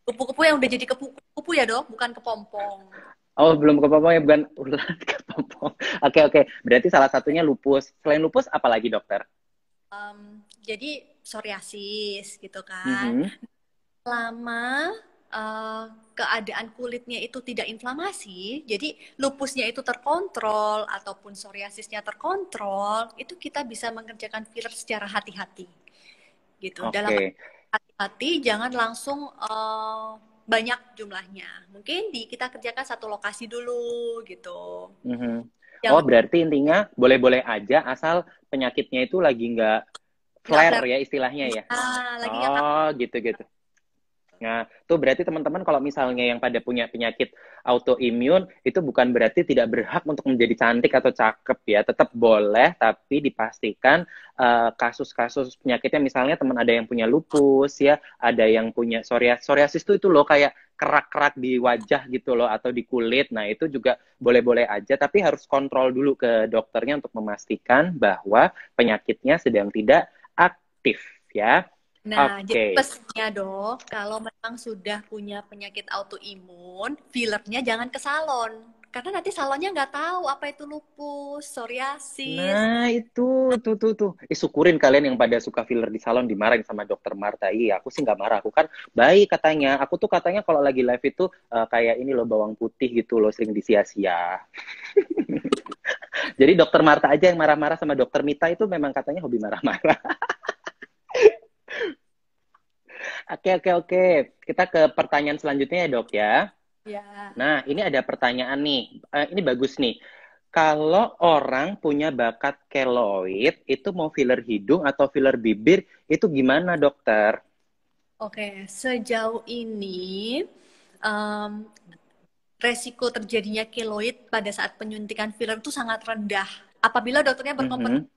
Kupu-kupu yang udah jadi kupu-kupu ya dok, bukan kepompong. Oh, belum kepompong ya, bukan ulat kepompong. Oke, oke. Berarti salah satunya lupus. Selain lupus, apa lagi dokter? Um, jadi psoriasis gitu kan. Mm -hmm. Lama uh, keadaan kulitnya itu tidak inflamasi, jadi lupusnya itu terkontrol ataupun psoriasisnya terkontrol, itu kita bisa mengerjakan filler secara hati-hati, gitu. Okay. Dalam hati-hati, jangan langsung uh, banyak jumlahnya. Mungkin di kita kerjakan satu lokasi dulu, gitu. Mm -hmm. Oh, berarti intinya boleh-boleh aja asal penyakitnya itu lagi nggak flare ya istilahnya ya. Ah, lagi oh, gitu-gitu. Nah, tuh berarti teman-teman kalau misalnya yang pada punya penyakit autoimun itu bukan berarti tidak berhak untuk menjadi cantik atau cakep ya, tetap boleh tapi dipastikan eh, kasus-kasus uh, penyakitnya misalnya teman ada yang punya lupus ya, ada yang punya psoriasis. Psoriasis itu itu loh kayak kerak-kerak di wajah gitu loh atau di kulit. Nah, itu juga boleh-boleh aja tapi harus kontrol dulu ke dokternya untuk memastikan bahwa penyakitnya sedang tidak aktif ya. Nah, okay. jadi pesannya dok, kalau memang sudah punya penyakit autoimun, fillernya jangan ke salon. Karena nanti salonnya nggak tahu apa itu lupus, psoriasis. Nah, itu, tuh, tuh, tuh. Eh, syukurin kalian yang pada suka filler di salon dimarahin sama dokter Marta. Iya, aku sih nggak marah. Aku kan baik katanya. Aku tuh katanya kalau lagi live itu uh, kayak ini loh bawang putih gitu loh, sering disia-sia. [laughs] Jadi dokter Marta aja yang marah-marah sama dokter Mita itu memang katanya hobi marah-marah. [laughs] Oke, oke, oke. Kita ke pertanyaan selanjutnya ya, Dok ya. Ya. Nah, ini ada pertanyaan nih. Uh, ini bagus nih. Kalau orang punya bakat keloid, itu mau filler hidung atau filler bibir, itu gimana, dokter? Oke, sejauh ini um, resiko terjadinya keloid pada saat penyuntikan filler itu sangat rendah. Apabila dokternya berkompeten mm -hmm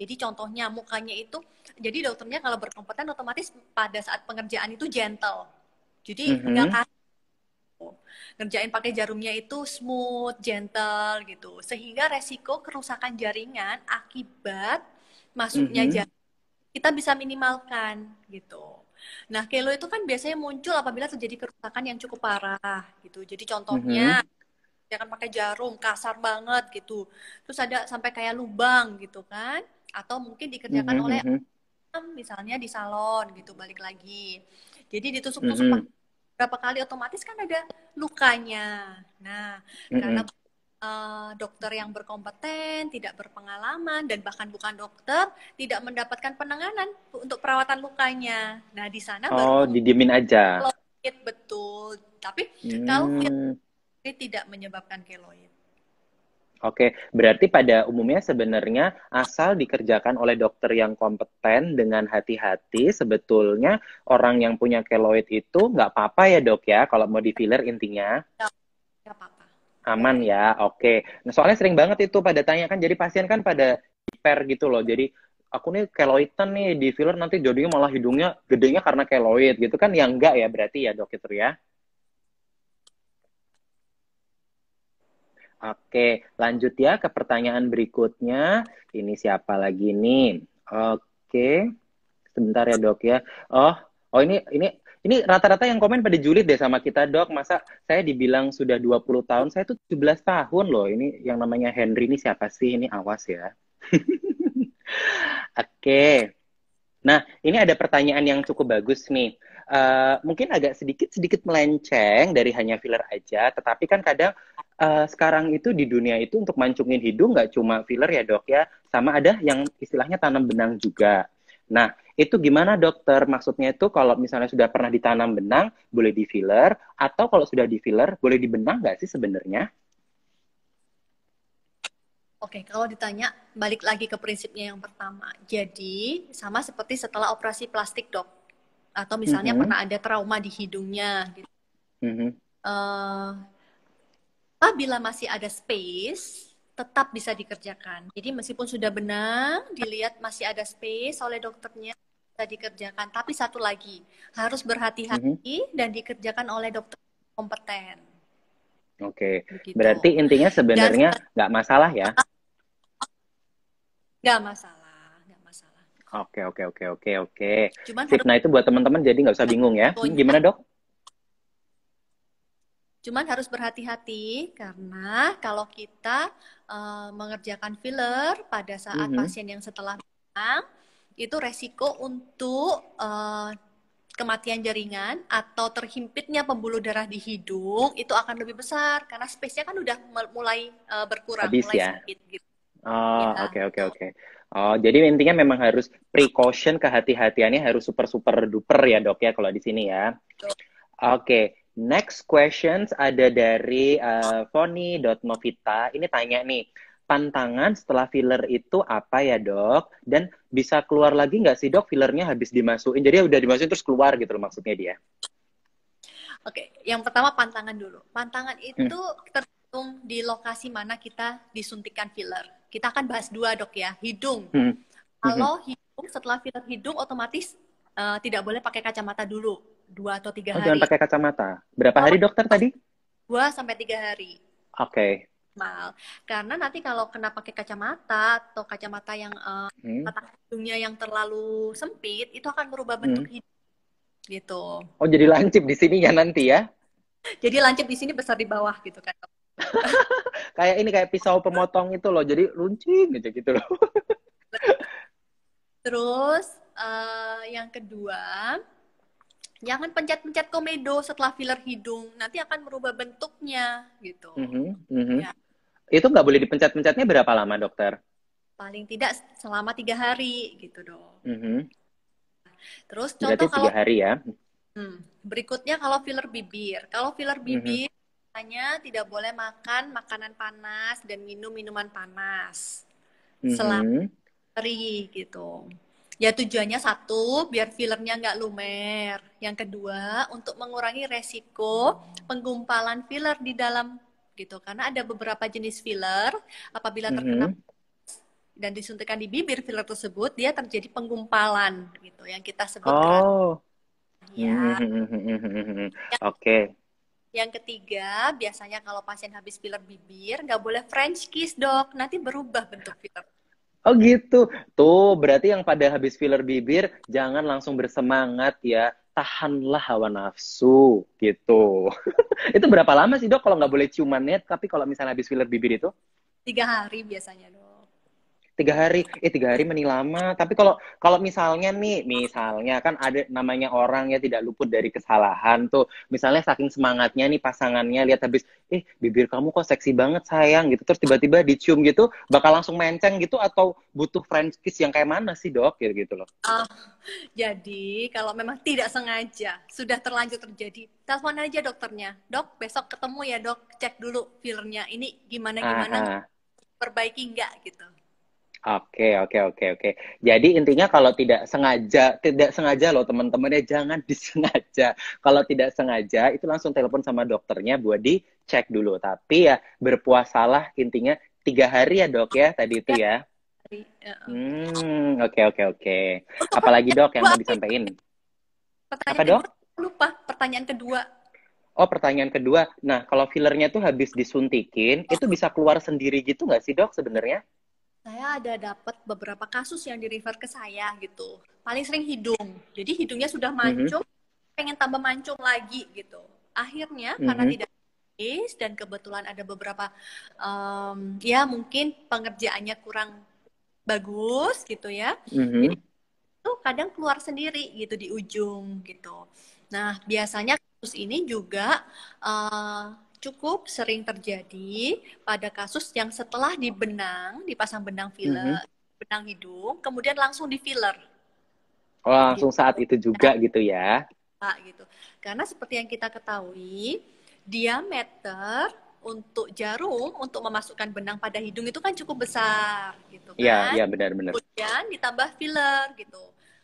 jadi contohnya mukanya itu, jadi dokternya kalau berkompeten otomatis pada saat pengerjaan itu gentle. Jadi mm-hmm. kasar. Ngerjain pakai jarumnya itu smooth, gentle gitu. Sehingga resiko kerusakan jaringan akibat masuknya mm-hmm. jaring kita bisa minimalkan gitu. Nah, kelo itu kan biasanya muncul apabila terjadi kerusakan yang cukup parah gitu. Jadi contohnya mm-hmm. jangan pakai jarum kasar banget gitu. Terus ada sampai kayak lubang gitu kan atau mungkin dikerjakan mm -hmm. oleh mm-hmm. misalnya di salon gitu balik lagi jadi ditusuk-tusuk mm -hmm. berapa kali otomatis kan ada lukanya nah mm -hmm. karena uh, dokter yang berkompeten tidak berpengalaman dan bahkan bukan dokter tidak mendapatkan penanganan untuk perawatan lukanya nah di sana oh baru didiemin aja betul tapi hmm. kalau tidak menyebabkan keloid Oke, berarti pada umumnya sebenarnya asal dikerjakan oleh dokter yang kompeten dengan hati-hati, sebetulnya orang yang punya keloid itu nggak apa-apa ya dok ya, kalau mau di filler intinya? Nggak apa-apa. Aman ya, oke. Nah soalnya sering banget itu pada tanya kan, jadi pasien kan pada hiper gitu loh, jadi aku nih keloidan nih di filler nanti jadinya malah hidungnya gedenya karena keloid gitu kan, yang enggak ya berarti ya dok itu ya? Oke, lanjut ya ke pertanyaan berikutnya. Ini siapa lagi nih? Oke, sebentar ya dok ya. Oh, oh ini ini ini rata-rata yang komen pada julid deh sama kita dok. Masa saya dibilang sudah 20 tahun, saya tuh 17 tahun loh. Ini yang namanya Henry ini siapa sih? Ini awas ya. [laughs] Oke. Nah, ini ada pertanyaan yang cukup bagus nih. Uh, mungkin agak sedikit sedikit melenceng dari hanya filler aja, tetapi kan kadang uh, sekarang itu di dunia itu untuk mancungin hidung nggak cuma filler ya dok ya, sama ada yang istilahnya tanam benang juga. Nah, itu gimana dokter? Maksudnya itu kalau misalnya sudah pernah ditanam benang, boleh di filler, atau kalau sudah di filler, boleh dibenang nggak sih sebenarnya? Oke, kalau ditanya, balik lagi ke prinsipnya yang pertama. Jadi, sama seperti setelah operasi plastik, dok. Atau misalnya mm -hmm. pernah ada trauma di hidungnya. Gitu. Mm -hmm. uh, Apabila masih ada space, tetap bisa dikerjakan. Jadi meskipun sudah benang, dilihat masih ada space oleh dokternya, bisa dikerjakan. Tapi satu lagi, harus berhati-hati mm -hmm. dan dikerjakan oleh dokter kompeten. Oke, okay. berarti intinya sebenarnya nggak masalah ya? Nggak masalah, nggak masalah. Oke, oke, oke, oke, oke. Cuman Sip, nah itu buat teman-teman jadi nggak usah bingung ya. Gimana dok? Cuman harus berhati-hati karena kalau kita uh, mengerjakan filler pada saat mm -hmm. pasien yang setelah benang itu resiko untuk uh, kematian jaringan atau terhimpitnya pembuluh darah di hidung itu akan lebih besar karena space-nya kan udah mulai uh, berkurang, Habis mulai ya? sempit gitu. Oh, oke oke oke. Oh, jadi intinya memang harus precaution kehati-hatiannya harus super super duper ya dok ya kalau di sini ya. Oke, okay. Next questions ada dari uh, Foni.novita. Ini tanya nih, pantangan setelah filler itu apa ya dok? Dan bisa keluar lagi nggak sih dok fillernya habis dimasukin? Jadi udah dimasukin terus keluar gitu loh maksudnya dia. Oke, yang pertama pantangan dulu. Pantangan itu hmm. tergantung di lokasi mana kita disuntikan filler kita akan bahas dua dok ya, hidung. Hmm. Kalau hmm. hidung setelah filler hidung otomatis uh, tidak boleh pakai kacamata dulu dua atau tiga oh, hari. Jangan pakai kacamata. Berapa hari dokter tadi? Dua sampai tiga hari. Oke. Okay. Mal. Karena nanti kalau kena pakai kacamata atau kacamata yang uh, hmm. mata hidungnya yang terlalu sempit, itu akan merubah bentuk hmm. hidung. Gitu. Oh, jadi lancip di sini ya nanti ya? [laughs] jadi lancip di sini besar di bawah gitu kan. [laughs] kayak ini kayak pisau pemotong itu loh jadi runcing gitu gitu loh [laughs] terus uh, yang kedua jangan pencet-pencet komedo setelah filler hidung nanti akan merubah bentuknya gitu mm -hmm, mm -hmm. Ya. itu nggak boleh dipencet-pencetnya berapa lama dokter paling tidak selama tiga hari gitu dong mm -hmm. terus contoh Berarti kalau tiga hari ya hmm, berikutnya kalau filler bibir kalau filler mhm. bibir mm -hmm hanya tidak boleh makan makanan panas dan minum minuman panas mm-hmm. selama hari gitu. Ya tujuannya satu biar fillernya nggak lumer. Yang kedua untuk mengurangi resiko penggumpalan filler di dalam gitu. Karena ada beberapa jenis filler apabila terkena mm-hmm. dan disuntikan di bibir filler tersebut dia terjadi penggumpalan gitu yang kita sebut oh. Ya. Mm-hmm. Oke. Okay. Yang ketiga, biasanya kalau pasien habis filler bibir, nggak boleh French kiss, dok. Nanti berubah bentuk filler. Oh gitu. Tuh, berarti yang pada habis filler bibir, jangan langsung bersemangat ya. Tahanlah hawa nafsu, gitu. [laughs] itu berapa lama sih, dok, kalau nggak boleh ciumannya, tapi kalau misalnya habis filler bibir itu? Tiga hari biasanya, dok tiga hari. Eh tiga hari meni lama. Tapi kalau kalau misalnya nih misalnya kan ada namanya orang ya tidak luput dari kesalahan tuh. Misalnya saking semangatnya nih pasangannya lihat habis eh bibir kamu kok seksi banget sayang gitu. Terus tiba-tiba dicium gitu bakal langsung menceng gitu atau butuh French kiss yang kayak mana sih dok? Gitu, gitu loh. Uh, jadi kalau memang tidak sengaja sudah terlanjur terjadi telepon aja dokternya. Dok besok ketemu ya dok. Cek dulu fillernya ini gimana gimana uh -huh. perbaiki enggak gitu Oke, oke, oke, oke. Jadi intinya kalau tidak sengaja, tidak sengaja loh teman-teman ya jangan [laughs] disengaja. Kalau tidak sengaja itu langsung telepon sama dokternya buat dicek dulu. Tapi ya berpuasalah intinya tiga hari ya dok ya tadi itu ya. Hmm, oke, oke, oke. Apalagi dok yang mau disampaikan? Apa dok? Lupa pertanyaan kedua. Oh, pertanyaan kedua. Nah, kalau fillernya tuh habis disuntikin, itu bisa keluar sendiri gitu nggak sih dok sebenarnya? Saya ada dapat beberapa kasus yang di refer ke saya gitu. Paling sering hidung. Jadi hidungnya sudah mhm. mancung, mm -hmm. pengen tambah mancung lagi gitu. Akhirnya mm -hmm. karena tidak dan kebetulan ada beberapa um, ya mungkin pengerjaannya kurang bagus gitu ya. Mm -hmm. Jadi itu kadang keluar sendiri gitu di ujung gitu. Nah, biasanya kasus ini juga uh, cukup sering terjadi pada kasus yang setelah dibenang, dipasang benang filler, mm -hmm. benang hidung, kemudian langsung di filler. Oh, langsung gitu. saat itu juga nah, gitu ya. Pak gitu. Karena seperti yang kita ketahui, diameter untuk jarum untuk memasukkan benang pada hidung itu kan cukup besar gitu iya, kan. Iya, iya benar-benar. Kemudian ditambah filler gitu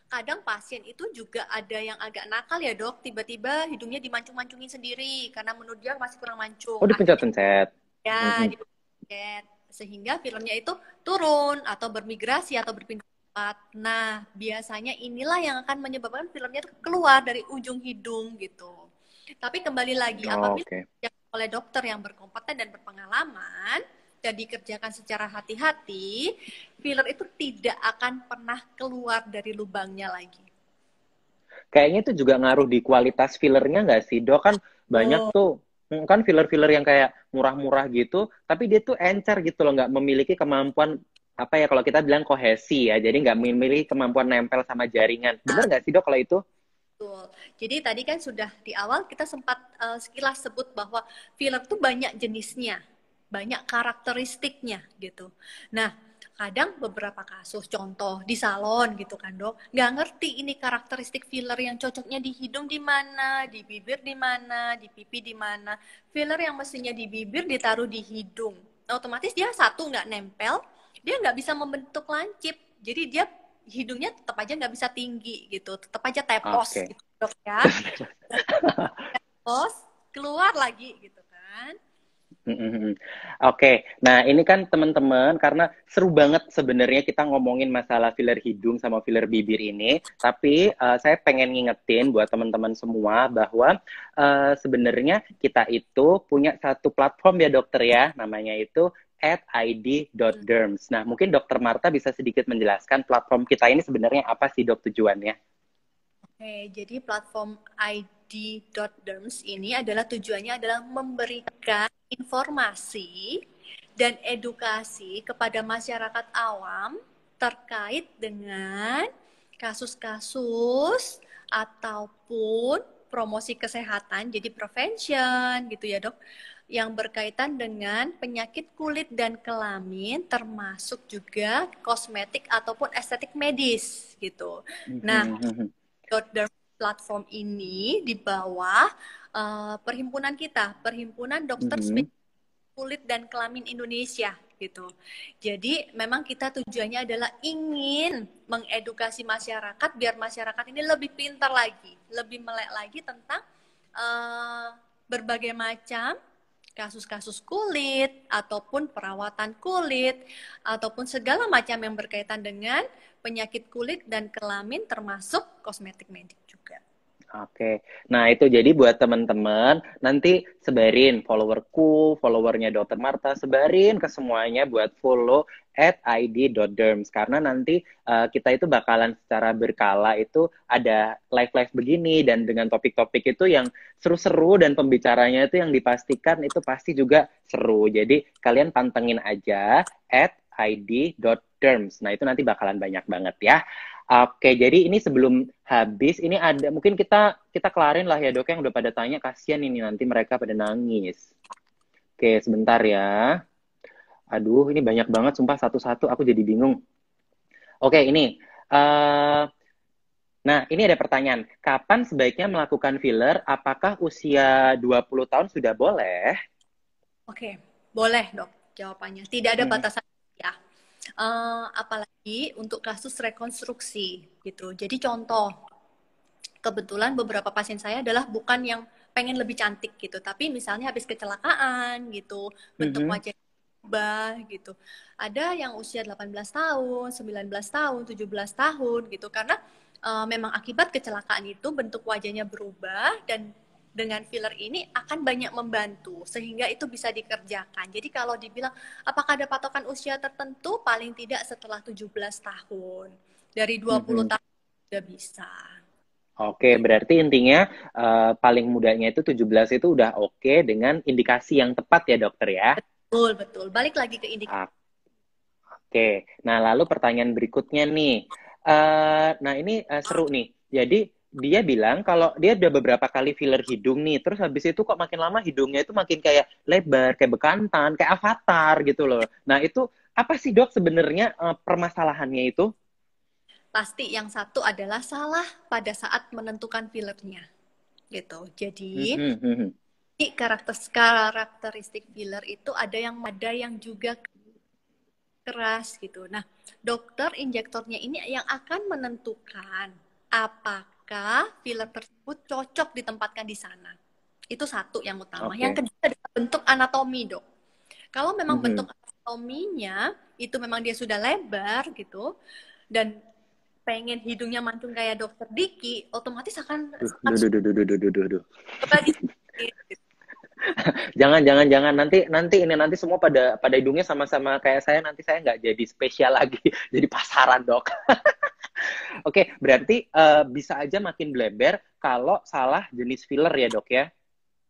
kadang pasien itu juga ada yang agak nakal ya dok. Tiba-tiba hidungnya dimancung-mancungin sendiri karena menurut dia masih kurang mancung. Oh dipencet-pencet. Ya mm-hmm. dipencet. Sehingga filmnya itu turun atau bermigrasi atau berpindah tempat. Nah biasanya inilah yang akan menyebabkan filmnya keluar dari ujung hidung gitu. Tapi kembali lagi oh, apabila okay. oleh dokter yang berkompeten dan berpengalaman dan dikerjakan secara hati-hati, filler itu tidak akan pernah keluar dari lubangnya lagi. Kayaknya itu juga ngaruh di kualitas fillernya nggak sih, dok? Kan banyak oh. tuh hmm, kan filler-filler yang kayak murah-murah gitu, tapi dia tuh encer gitu loh, nggak memiliki kemampuan apa ya kalau kita bilang kohesi ya, jadi nggak memiliki kemampuan nempel sama jaringan. Bener nggak sih dok kalau itu? Betul. Jadi tadi kan sudah di awal kita sempat uh, sekilas sebut bahwa filler tuh banyak jenisnya, banyak karakteristiknya gitu. Nah, kadang beberapa kasus contoh di salon gitu kan dok. Nggak ngerti ini karakteristik filler yang cocoknya di hidung di mana di bibir di mana di pipi di mana. Filler yang mestinya di bibir ditaruh di hidung. Otomatis dia satu nggak nempel dia nggak bisa membentuk lancip. Jadi dia hidungnya tetap aja nggak bisa tinggi gitu. Tetap aja tepos okay. gitu dok ya. [laughs] Tepos keluar lagi gitu kan Oke, okay. nah ini kan teman-teman karena seru banget sebenarnya kita ngomongin masalah filler hidung sama filler bibir ini, tapi uh, saya pengen ngingetin buat teman-teman semua bahwa uh, sebenarnya kita itu punya satu platform ya dokter ya, namanya itu at id.derms. Nah, mungkin Dokter Marta bisa sedikit menjelaskan platform kita ini sebenarnya apa sih dok tujuannya? Oke, jadi platform id.derms ini adalah tujuannya adalah memberikan informasi dan edukasi kepada masyarakat awam terkait dengan kasus-kasus ataupun promosi kesehatan, jadi prevention gitu ya dok, yang berkaitan dengan penyakit kulit dan kelamin termasuk juga kosmetik ataupun estetik medis gitu. Nah, Derm platform ini di bawah uh, perhimpunan kita, Perhimpunan Dokter mm -hmm. Kulit dan Kelamin Indonesia gitu. Jadi memang kita tujuannya adalah ingin mengedukasi masyarakat biar masyarakat ini lebih pintar lagi, lebih melek lagi tentang uh, berbagai macam kasus-kasus kulit ataupun perawatan kulit ataupun segala macam yang berkaitan dengan penyakit kulit dan kelamin termasuk kosmetik medik juga. Oke, nah itu jadi buat teman-teman nanti sebarin followerku, followernya Dokter Marta, sebarin ke semuanya buat follow at id.derms karena nanti uh, kita itu bakalan secara berkala itu ada live-live begini dan dengan topik-topik itu yang seru-seru dan pembicaranya itu yang dipastikan itu pasti juga seru. Jadi kalian pantengin aja at id.derms. Nah itu nanti bakalan banyak banget ya. Oke, jadi ini sebelum habis, ini ada mungkin kita kita kelarin lah ya dok yang udah pada tanya, kasihan ini nanti mereka pada nangis. Oke, sebentar ya. Aduh, ini banyak banget, sumpah satu-satu aku jadi bingung. Oke, ini. Uh, nah, ini ada pertanyaan. Kapan sebaiknya melakukan filler? Apakah usia 20 tahun sudah boleh? Oke, boleh dok jawabannya. Tidak ada hmm. batasan uh, apalagi untuk kasus rekonstruksi gitu. Jadi contoh, kebetulan beberapa pasien saya adalah bukan yang pengen lebih cantik gitu, tapi misalnya habis kecelakaan gitu, bentuk mm -hmm. wajah berubah gitu. Ada yang usia 18 tahun, 19 tahun, 17 tahun gitu karena uh, memang akibat kecelakaan itu bentuk wajahnya berubah dan dengan filler ini akan banyak membantu sehingga itu bisa dikerjakan. Jadi kalau dibilang apakah ada patokan usia tertentu paling tidak setelah 17 tahun. Dari 20 mm -hmm. tahun sudah bisa. Oke, berarti intinya uh, paling mudanya itu 17 itu udah oke okay dengan indikasi yang tepat ya dokter ya? Betul, betul. Balik lagi ke indikasi. Oke, nah lalu pertanyaan berikutnya nih. Uh, nah ini uh, seru nih. Jadi dia bilang kalau dia udah beberapa kali filler hidung nih, terus habis itu kok makin lama hidungnya itu makin kayak lebar, kayak bekantan, kayak avatar gitu loh. Nah itu apa sih dok sebenarnya uh, permasalahannya itu? Pasti yang satu adalah salah pada saat menentukan fillernya, gitu. Jadi mm -hmm. karakter karakteristik filler itu ada yang ada yang juga keras gitu. Nah dokter injektornya ini yang akan menentukan apakah apakah filler tersebut cocok ditempatkan di sana. Itu satu yang utama. Okay. Yang kedua adalah bentuk anatomi, Dok. Kalau memang mm -hmm. bentuk anatominya itu memang dia sudah lebar gitu dan pengen hidungnya mancung kayak dokter Diki, otomatis akan duh, duh, duh, duh, duh, duh, duh, duh. [laughs] jangan jangan jangan nanti nanti ini nanti semua pada pada hidungnya sama-sama kayak saya nanti saya nggak jadi spesial lagi [laughs] jadi pasaran dok [laughs] [laughs] Oke, berarti uh, bisa aja makin bleber kalau salah jenis filler ya dok ya?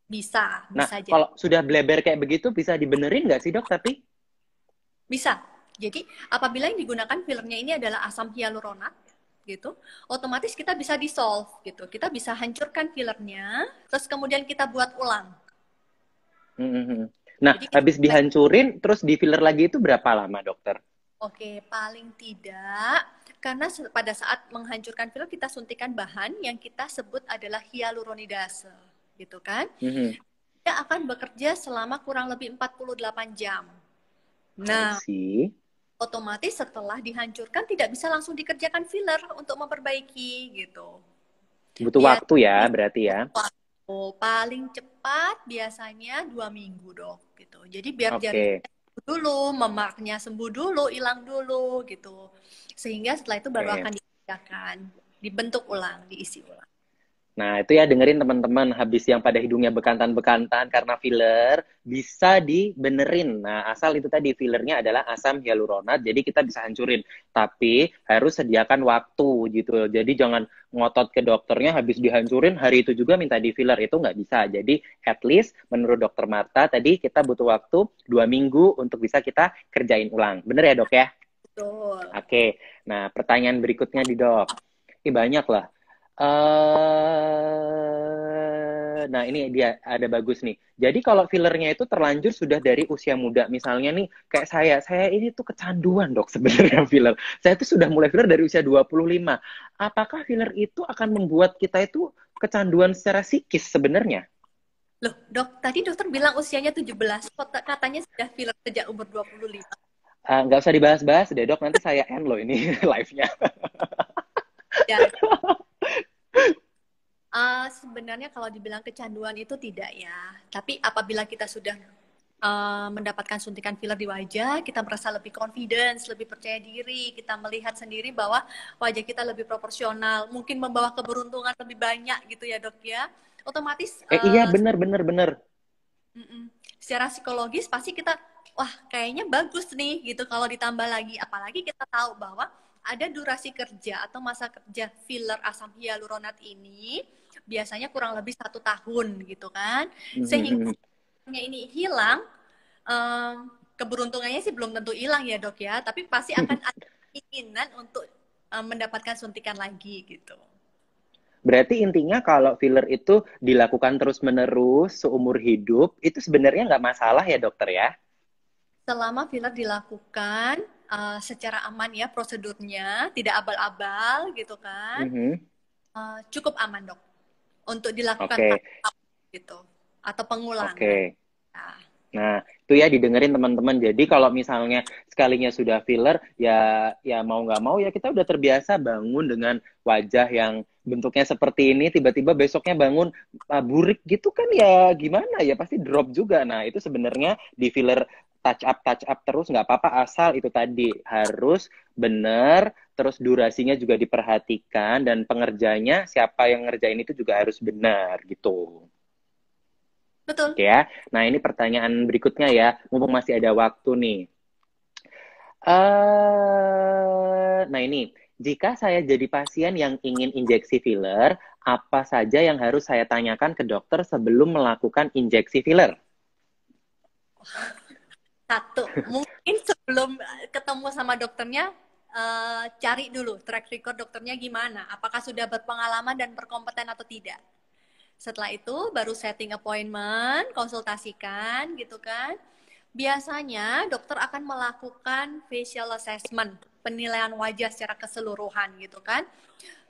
Bisa, nah, bisa kalau sudah bleber kayak begitu bisa dibenerin nggak sih dok tapi? Bisa. Jadi apabila yang digunakan fillernya ini adalah asam hyaluronat, gitu, otomatis kita bisa dissolve gitu. Kita bisa hancurkan fillernya, terus kemudian kita buat ulang. Hmm. Nah, Jadi, habis dihancurin, terus di filler lagi itu berapa lama, dokter? Oke, paling tidak karena pada saat menghancurkan filler kita suntikan bahan yang kita sebut adalah hyaluronidase, gitu kan? Mm-hmm. Dia akan bekerja selama kurang lebih 48 jam. Nah, otomatis setelah dihancurkan tidak bisa langsung dikerjakan filler untuk memperbaiki gitu. Butuh Biar waktu ya berarti ya. Waktu paling cepat biasanya dua minggu dok gitu. Jadi biar okay. Dulu, memaknya sembuh dulu, hilang dulu gitu. Sehingga setelah itu baru okay. akan dikerjakan, dibentuk ulang, diisi ulang. Nah, itu ya dengerin teman-teman, habis yang pada hidungnya bekantan-bekantan karena filler, bisa dibenerin. Nah, asal itu tadi fillernya adalah asam hyaluronat, jadi kita bisa hancurin. Tapi harus sediakan waktu gitu. Jadi jangan ngotot ke dokternya habis dihancurin, hari itu juga minta di filler. Itu nggak bisa. Jadi at least menurut dokter Marta, tadi kita butuh waktu dua minggu untuk bisa kita kerjain ulang. Bener ya dok ya? Betul. Oke, nah pertanyaan berikutnya di dok. Ini banyak lah Uh, nah ini dia ada bagus nih. Jadi kalau fillernya itu terlanjur sudah dari usia muda, misalnya nih kayak saya, saya ini tuh kecanduan dok [laughs] sebenarnya filler. Saya tuh sudah mulai filler dari usia 25. Apakah filler itu akan membuat kita itu kecanduan secara psikis sebenarnya? Loh, dok, tadi dokter bilang usianya 17, katanya sudah filler sejak umur 25. Uh, nggak usah dibahas-bahas deh dok, nanti saya end loh ini [laughs] live-nya. ya, Uh, sebenarnya kalau dibilang kecanduan itu tidak ya. Tapi apabila kita sudah uh, mendapatkan suntikan filler di wajah, kita merasa lebih confidence, lebih percaya diri, kita melihat sendiri bahwa wajah kita lebih proporsional, mungkin membawa keberuntungan lebih banyak gitu ya dok ya. Otomatis. Uh, eh, iya benar benar benar. Secara psikologis pasti kita, wah kayaknya bagus nih gitu kalau ditambah lagi. Apalagi kita tahu bahwa ada durasi kerja atau masa kerja filler asam hyaluronat ini biasanya kurang lebih satu tahun gitu kan mm-hmm. sehingga ini hilang um, keberuntungannya sih belum tentu hilang ya dok ya tapi pasti akan ada keinginan untuk um, mendapatkan suntikan lagi gitu Berarti intinya kalau filler itu dilakukan terus-menerus seumur hidup, itu sebenarnya nggak masalah ya dokter ya? Selama filler dilakukan uh, secara aman ya prosedurnya, tidak abal-abal gitu kan, mm -hmm. uh, cukup aman dok untuk dilakukan okay. gitu atau pengulangan. Oke. Okay. Nah. nah, itu ya didengerin teman-teman. Jadi kalau misalnya sekalinya sudah filler, ya ya mau nggak mau ya kita udah terbiasa bangun dengan wajah yang bentuknya seperti ini, tiba-tiba besoknya bangun uh, burik gitu kan ya gimana ya pasti drop juga. Nah itu sebenarnya di filler touch up touch up terus nggak apa-apa asal itu tadi harus benar terus durasinya juga diperhatikan dan pengerjanya siapa yang ngerjain itu juga harus benar gitu. Betul. Ya. Nah ini pertanyaan berikutnya ya. Mumpung masih ada waktu nih. Uh, nah ini jika saya jadi pasien yang ingin injeksi filler apa saja yang harus saya tanyakan ke dokter sebelum melakukan injeksi filler? Satu, mungkin sebelum ketemu sama dokternya, uh, cari dulu track record dokternya gimana. Apakah sudah berpengalaman dan berkompeten atau tidak. Setelah itu baru setting appointment, konsultasikan gitu kan. Biasanya dokter akan melakukan facial assessment, penilaian wajah secara keseluruhan gitu kan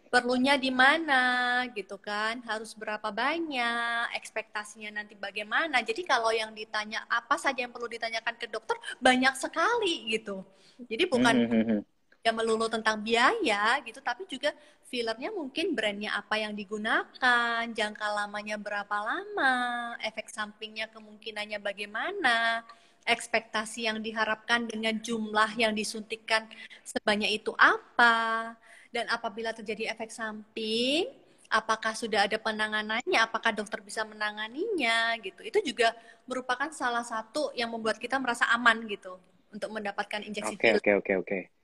perlunya di mana gitu kan harus berapa banyak ekspektasinya nanti bagaimana jadi kalau yang ditanya apa saja yang perlu ditanyakan ke dokter banyak sekali gitu jadi bukan mm ya melulu tentang biaya gitu tapi juga fillernya mungkin brandnya apa yang digunakan jangka lamanya berapa lama efek sampingnya kemungkinannya bagaimana ekspektasi yang diharapkan dengan jumlah yang disuntikan sebanyak itu apa dan apabila terjadi efek samping, apakah sudah ada penanganannya, apakah dokter bisa menanganinya gitu. Itu juga merupakan salah satu yang membuat kita merasa aman gitu untuk mendapatkan injeksi Oke, oke, oke, oke.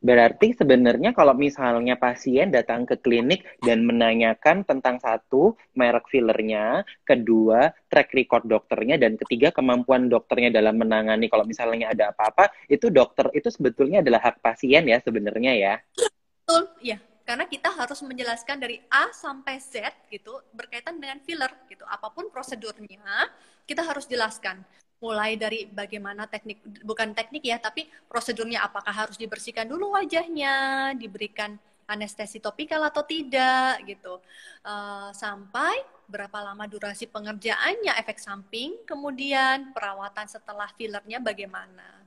Berarti sebenarnya kalau misalnya pasien datang ke klinik dan menanyakan tentang satu merek fillernya, kedua track record dokternya dan ketiga kemampuan dokternya dalam menangani kalau misalnya ada apa-apa, itu dokter itu sebetulnya adalah hak pasien ya sebenarnya ya. Betul, iya. karena kita harus menjelaskan dari A sampai Z gitu berkaitan dengan filler gitu. Apa pun prosedurnya, kita harus jelaskan mulai dari bagaimana teknik bukan teknik ya tapi prosedurnya apakah harus dibersihkan dulu wajahnya diberikan anestesi topikal atau tidak gitu. Uh, sampai berapa lama durasi pengerjaannya efek samping kemudian perawatan setelah fillernya bagaimana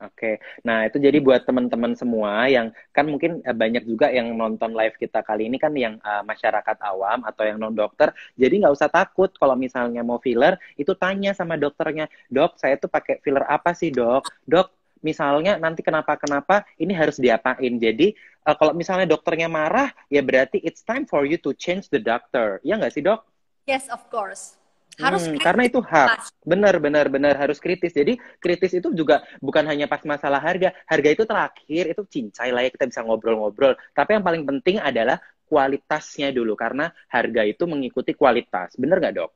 Oke, nah itu jadi buat teman-teman semua yang kan mungkin eh, banyak juga yang nonton live kita kali ini kan yang uh, masyarakat awam atau yang non dokter, jadi nggak usah takut kalau misalnya mau filler itu tanya sama dokternya, dok saya tuh pakai filler apa sih dok, dok misalnya nanti kenapa kenapa ini harus diapain, jadi uh, kalau misalnya dokternya marah ya berarti it's time for you to change the doctor, ya nggak sih dok? Yes of course harus hmm, karena itu hak. Benar benar benar. Harus kritis. Jadi kritis itu juga bukan hanya pas masalah harga. Harga itu terakhir itu cincai lah ya kita bisa ngobrol-ngobrol. Tapi yang paling penting adalah kualitasnya dulu karena harga itu mengikuti kualitas. Benar nggak dok?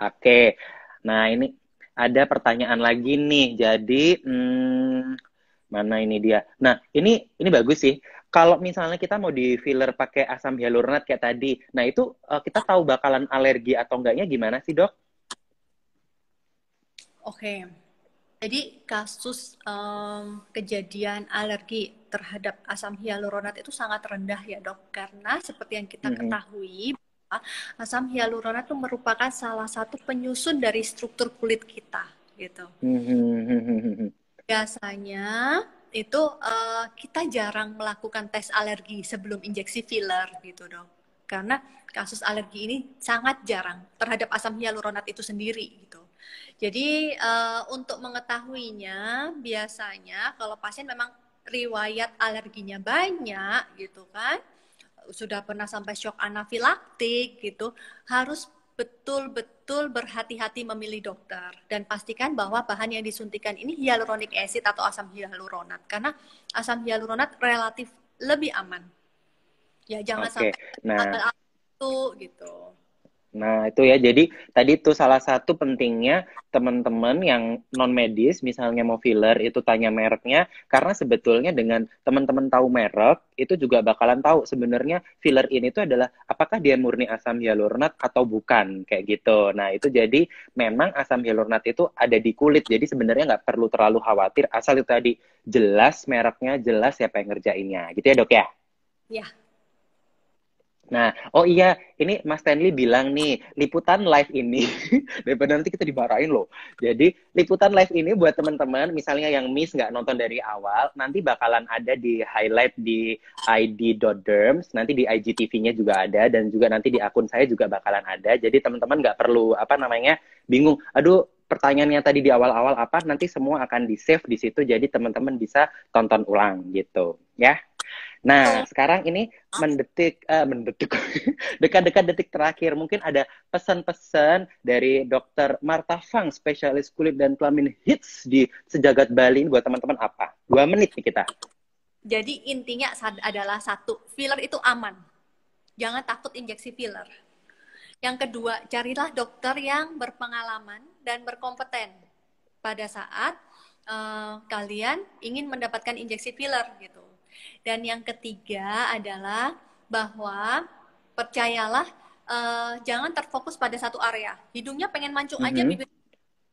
Oke. Nah ini ada pertanyaan lagi nih. Jadi hmm, mana ini dia? Nah ini ini bagus sih kalau misalnya kita mau di filler pakai asam hyaluronat kayak tadi, nah itu uh, kita tahu bakalan alergi atau enggaknya gimana sih dok? Oke, jadi kasus um, kejadian alergi terhadap asam hyaluronat itu sangat rendah ya dok, karena seperti yang kita mm -hmm. ketahui asam hyaluronat itu merupakan salah satu penyusun dari struktur kulit kita gitu. Mm -hmm. Biasanya itu uh, kita jarang melakukan tes alergi sebelum injeksi filler gitu dong. Karena kasus alergi ini sangat jarang terhadap asam hyaluronat itu sendiri gitu. Jadi uh, untuk mengetahuinya biasanya kalau pasien memang riwayat alerginya banyak gitu kan sudah pernah sampai shock anafilaktik gitu harus betul-betul berhati-hati memilih dokter dan pastikan bahwa bahan yang disuntikan ini hyaluronic acid atau asam hyaluronat karena asam hyaluronat relatif lebih aman. Ya jangan okay. sampai nah. itu gitu. Nah, itu ya. Jadi tadi itu salah satu pentingnya teman-teman yang non medis misalnya mau filler itu tanya mereknya karena sebetulnya dengan teman-teman tahu merek itu juga bakalan tahu sebenarnya filler ini itu adalah apakah dia murni asam hyaluronat atau bukan kayak gitu. Nah, itu jadi memang asam hyaluronat itu ada di kulit. Jadi sebenarnya nggak perlu terlalu khawatir asal itu tadi jelas mereknya, jelas siapa yang ngerjainnya. Gitu ya, Dok ya? Iya. Nah, oh iya, ini Mas Stanley bilang nih, liputan live ini, [laughs] daripada nanti kita dimarahin loh. Jadi, liputan live ini buat teman-teman, misalnya yang miss nggak nonton dari awal, nanti bakalan ada di highlight di id.derms, nanti di IGTV-nya juga ada, dan juga nanti di akun saya juga bakalan ada. Jadi, teman-teman nggak perlu, apa namanya, bingung, aduh, pertanyaannya tadi di awal-awal apa, nanti semua akan di-save di situ, jadi teman-teman bisa tonton ulang gitu, ya. Nah, sekarang ini mendetik, uh, mendetik, [laughs] dekat-dekat detik terakhir, mungkin ada pesan-pesan dari Dokter Marta Fang, spesialis kulit dan kelamin hits di sejagat Bali buat teman-teman apa? Dua menit nih kita. Jadi intinya adalah satu, filler itu aman. Jangan takut injeksi filler. Yang kedua, carilah dokter yang berpengalaman dan berkompeten pada saat uh, kalian ingin mendapatkan injeksi filler gitu dan yang ketiga adalah bahwa percayalah uh, jangan terfokus pada satu area. Hidungnya pengen mancung mm -hmm. aja, bibir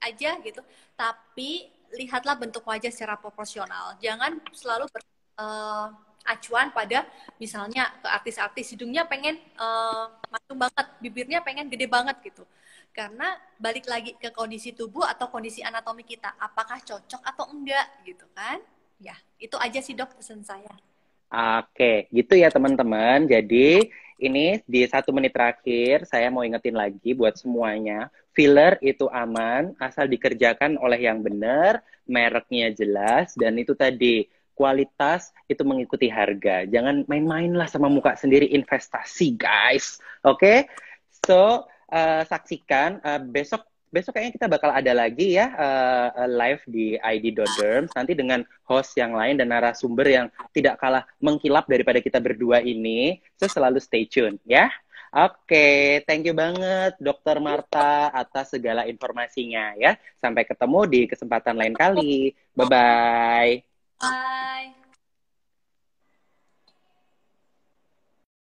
aja gitu. Tapi lihatlah bentuk wajah secara proporsional. Jangan selalu ber, uh, acuan pada misalnya ke artis-artis hidungnya pengen uh, mancung banget, bibirnya pengen gede banget gitu. Karena balik lagi ke kondisi tubuh atau kondisi anatomi kita, apakah cocok atau enggak gitu kan? Ya, itu aja sih dok pesan saya. Oke, gitu ya teman-teman. Jadi ini di satu menit terakhir saya mau ingetin lagi buat semuanya. Filler itu aman asal dikerjakan oleh yang benar, mereknya jelas, dan itu tadi kualitas itu mengikuti harga. Jangan main-main lah sama muka sendiri investasi guys. Oke, so uh, saksikan uh, besok besok kayaknya kita bakal ada lagi ya uh, live di ID.derms nanti dengan host yang lain dan narasumber yang tidak kalah mengkilap daripada kita berdua ini. So selalu stay tune ya. Oke, okay, thank you banget Dokter Marta atas segala informasinya ya. Sampai ketemu di kesempatan lain kali. Bye bye. Bye.